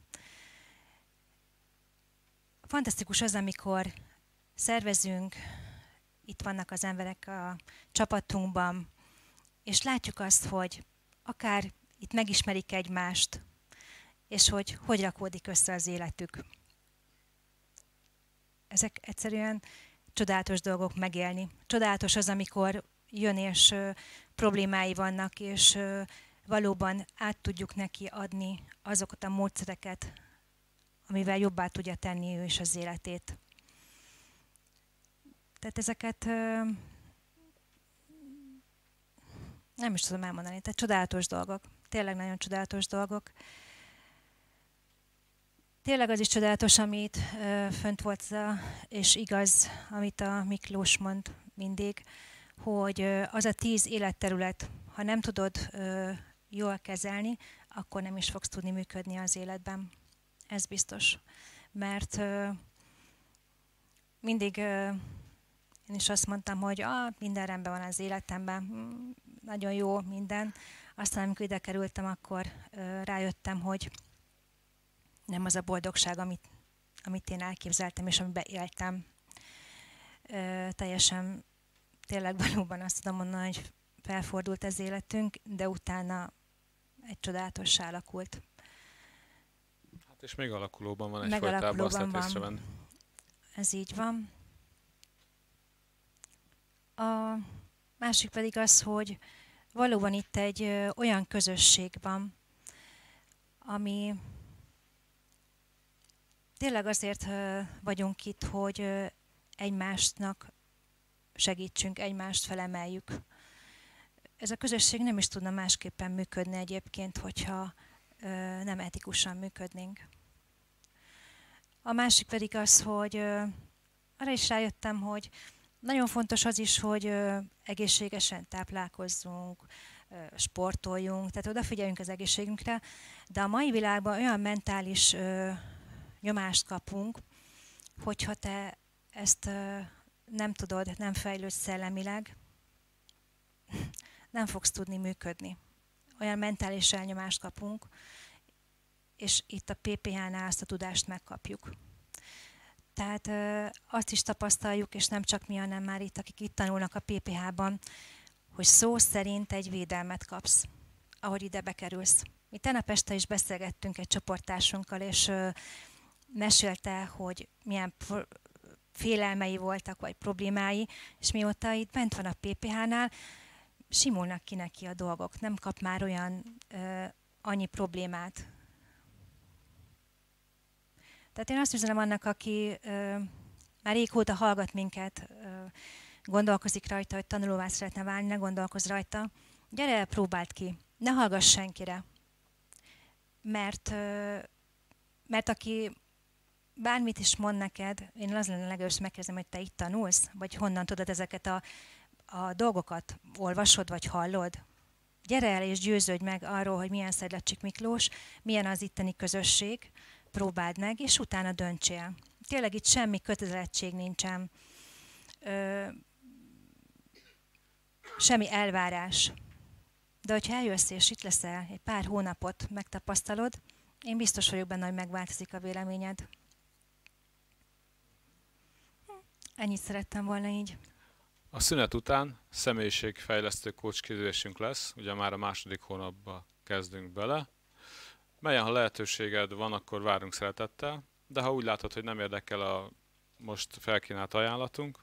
S2: Fantasztikus az, amikor szervezünk, itt vannak az emberek a csapatunkban, és látjuk azt, hogy akár itt megismerik egymást, és hogy hogy rakódik össze az életük. Ezek egyszerűen csodálatos dolgok megélni. Csodálatos az, amikor jön és problémái vannak, és valóban át tudjuk neki adni azokat a módszereket, amivel jobbá tudja tenni ő is az életét. Tehát ezeket nem is tudom elmondani, tehát csodálatos dolgok, tényleg nagyon csodálatos dolgok. Tényleg az is csodálatos, amit fönt volt, és igaz, amit a Miklós mond mindig, hogy az a tíz életterület, ha nem tudod jól kezelni, akkor nem is fogsz tudni működni az életben. Ez biztos. Mert mindig én is azt mondtam, hogy ah, minden rendben van az életemben, hm, nagyon jó minden. Aztán amikor ide kerültem, akkor rájöttem, hogy nem az a boldogság, amit, amit én elképzeltem és amiben éltem. Teljesen tényleg valóban azt tudom mondani, hogy felfordult az életünk, de utána egy csodálatossá alakult.
S1: Hát és még alakulóban van egyfajtában, azt lehet.
S2: Ez így van. A másik pedig az, hogy valóban itt egy olyan közösség van, ami tényleg azért vagyunk itt, hogy ö, egymásnak segítsünk, egymást felemeljük. Ez a közösség nem is tudna másképpen működni egyébként, hogyha nem etikusan működnénk. A másik pedig az, hogy arra is rájöttem, hogy nagyon fontos az is, hogy egészségesen táplálkozzunk, sportoljunk, tehát odafigyeljünk az egészségünkre, de a mai világban olyan mentális nyomást kapunk, hogyha te ezt nem tudod, nem fejlődsz szellemileg, nem fogsz tudni működni. Olyan mentális elnyomást kapunk, és itt a PPH-nál azt a tudást megkapjuk. Tehát azt is tapasztaljuk, és nem csak mi, hanem már itt, akik itt tanulnak a PPH-ban, hogy szó szerint egy védelmet kapsz, ahogy ide bekerülsz. Mi tegnap este is beszélgettünk egy csoporttársunkkal, és mesélte, hogy milyen félelmei voltak, vagy problémái, és mióta itt bent van a PPH-nál, simulnak ki neki a dolgok, nem kap már olyan ö, annyi problémát. Tehát én azt üzenem annak, aki ö, már régóta hallgat minket, ö, gondolkozik rajta, hogy tanulóvá szeretne válni, ne gondolkozz rajta, gyere el, próbáld ki, ne hallgass senkire. Mert, ö, mert aki bármit is mond neked, én az lenne legelőször megkérdezem, hogy te itt tanulsz, vagy honnan tudod ezeket a, a dolgokat, olvasod vagy hallod? Gyere el és győződj meg arról, hogy milyen Szedlacsik Miklós, milyen az itteni közösség, próbáld meg, és utána döntsél. Tényleg itt semmi kötelezettség nincsen, ö, semmi elvárás. De hogyha eljössz és itt leszel, egy pár hónapot megtapasztalod, én biztos vagyok benne, hogy megváltozik a véleményed. Ennyit szerettem volna így.
S1: A szünet után személyiségfejlesztő kócsképzésünk lesz, ugye már a második hónapba kezdünk bele. Melyen, ha lehetőséged van, akkor várunk szeretettel, de ha úgy látod, hogy nem érdekel a most felkínált ajánlatunk,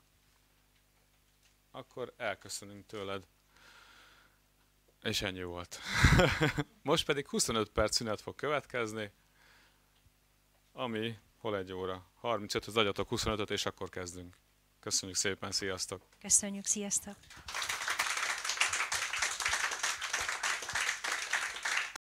S1: akkor elköszönünk tőled. És ennyi volt. [laughs] most pedig 25 perc szünet fog következni, ami hol egy óra. 35 az agyatok 25-öt, és akkor kezdünk. Köszönjük szépen, sziasztok!
S2: Köszönjük, sziasztok!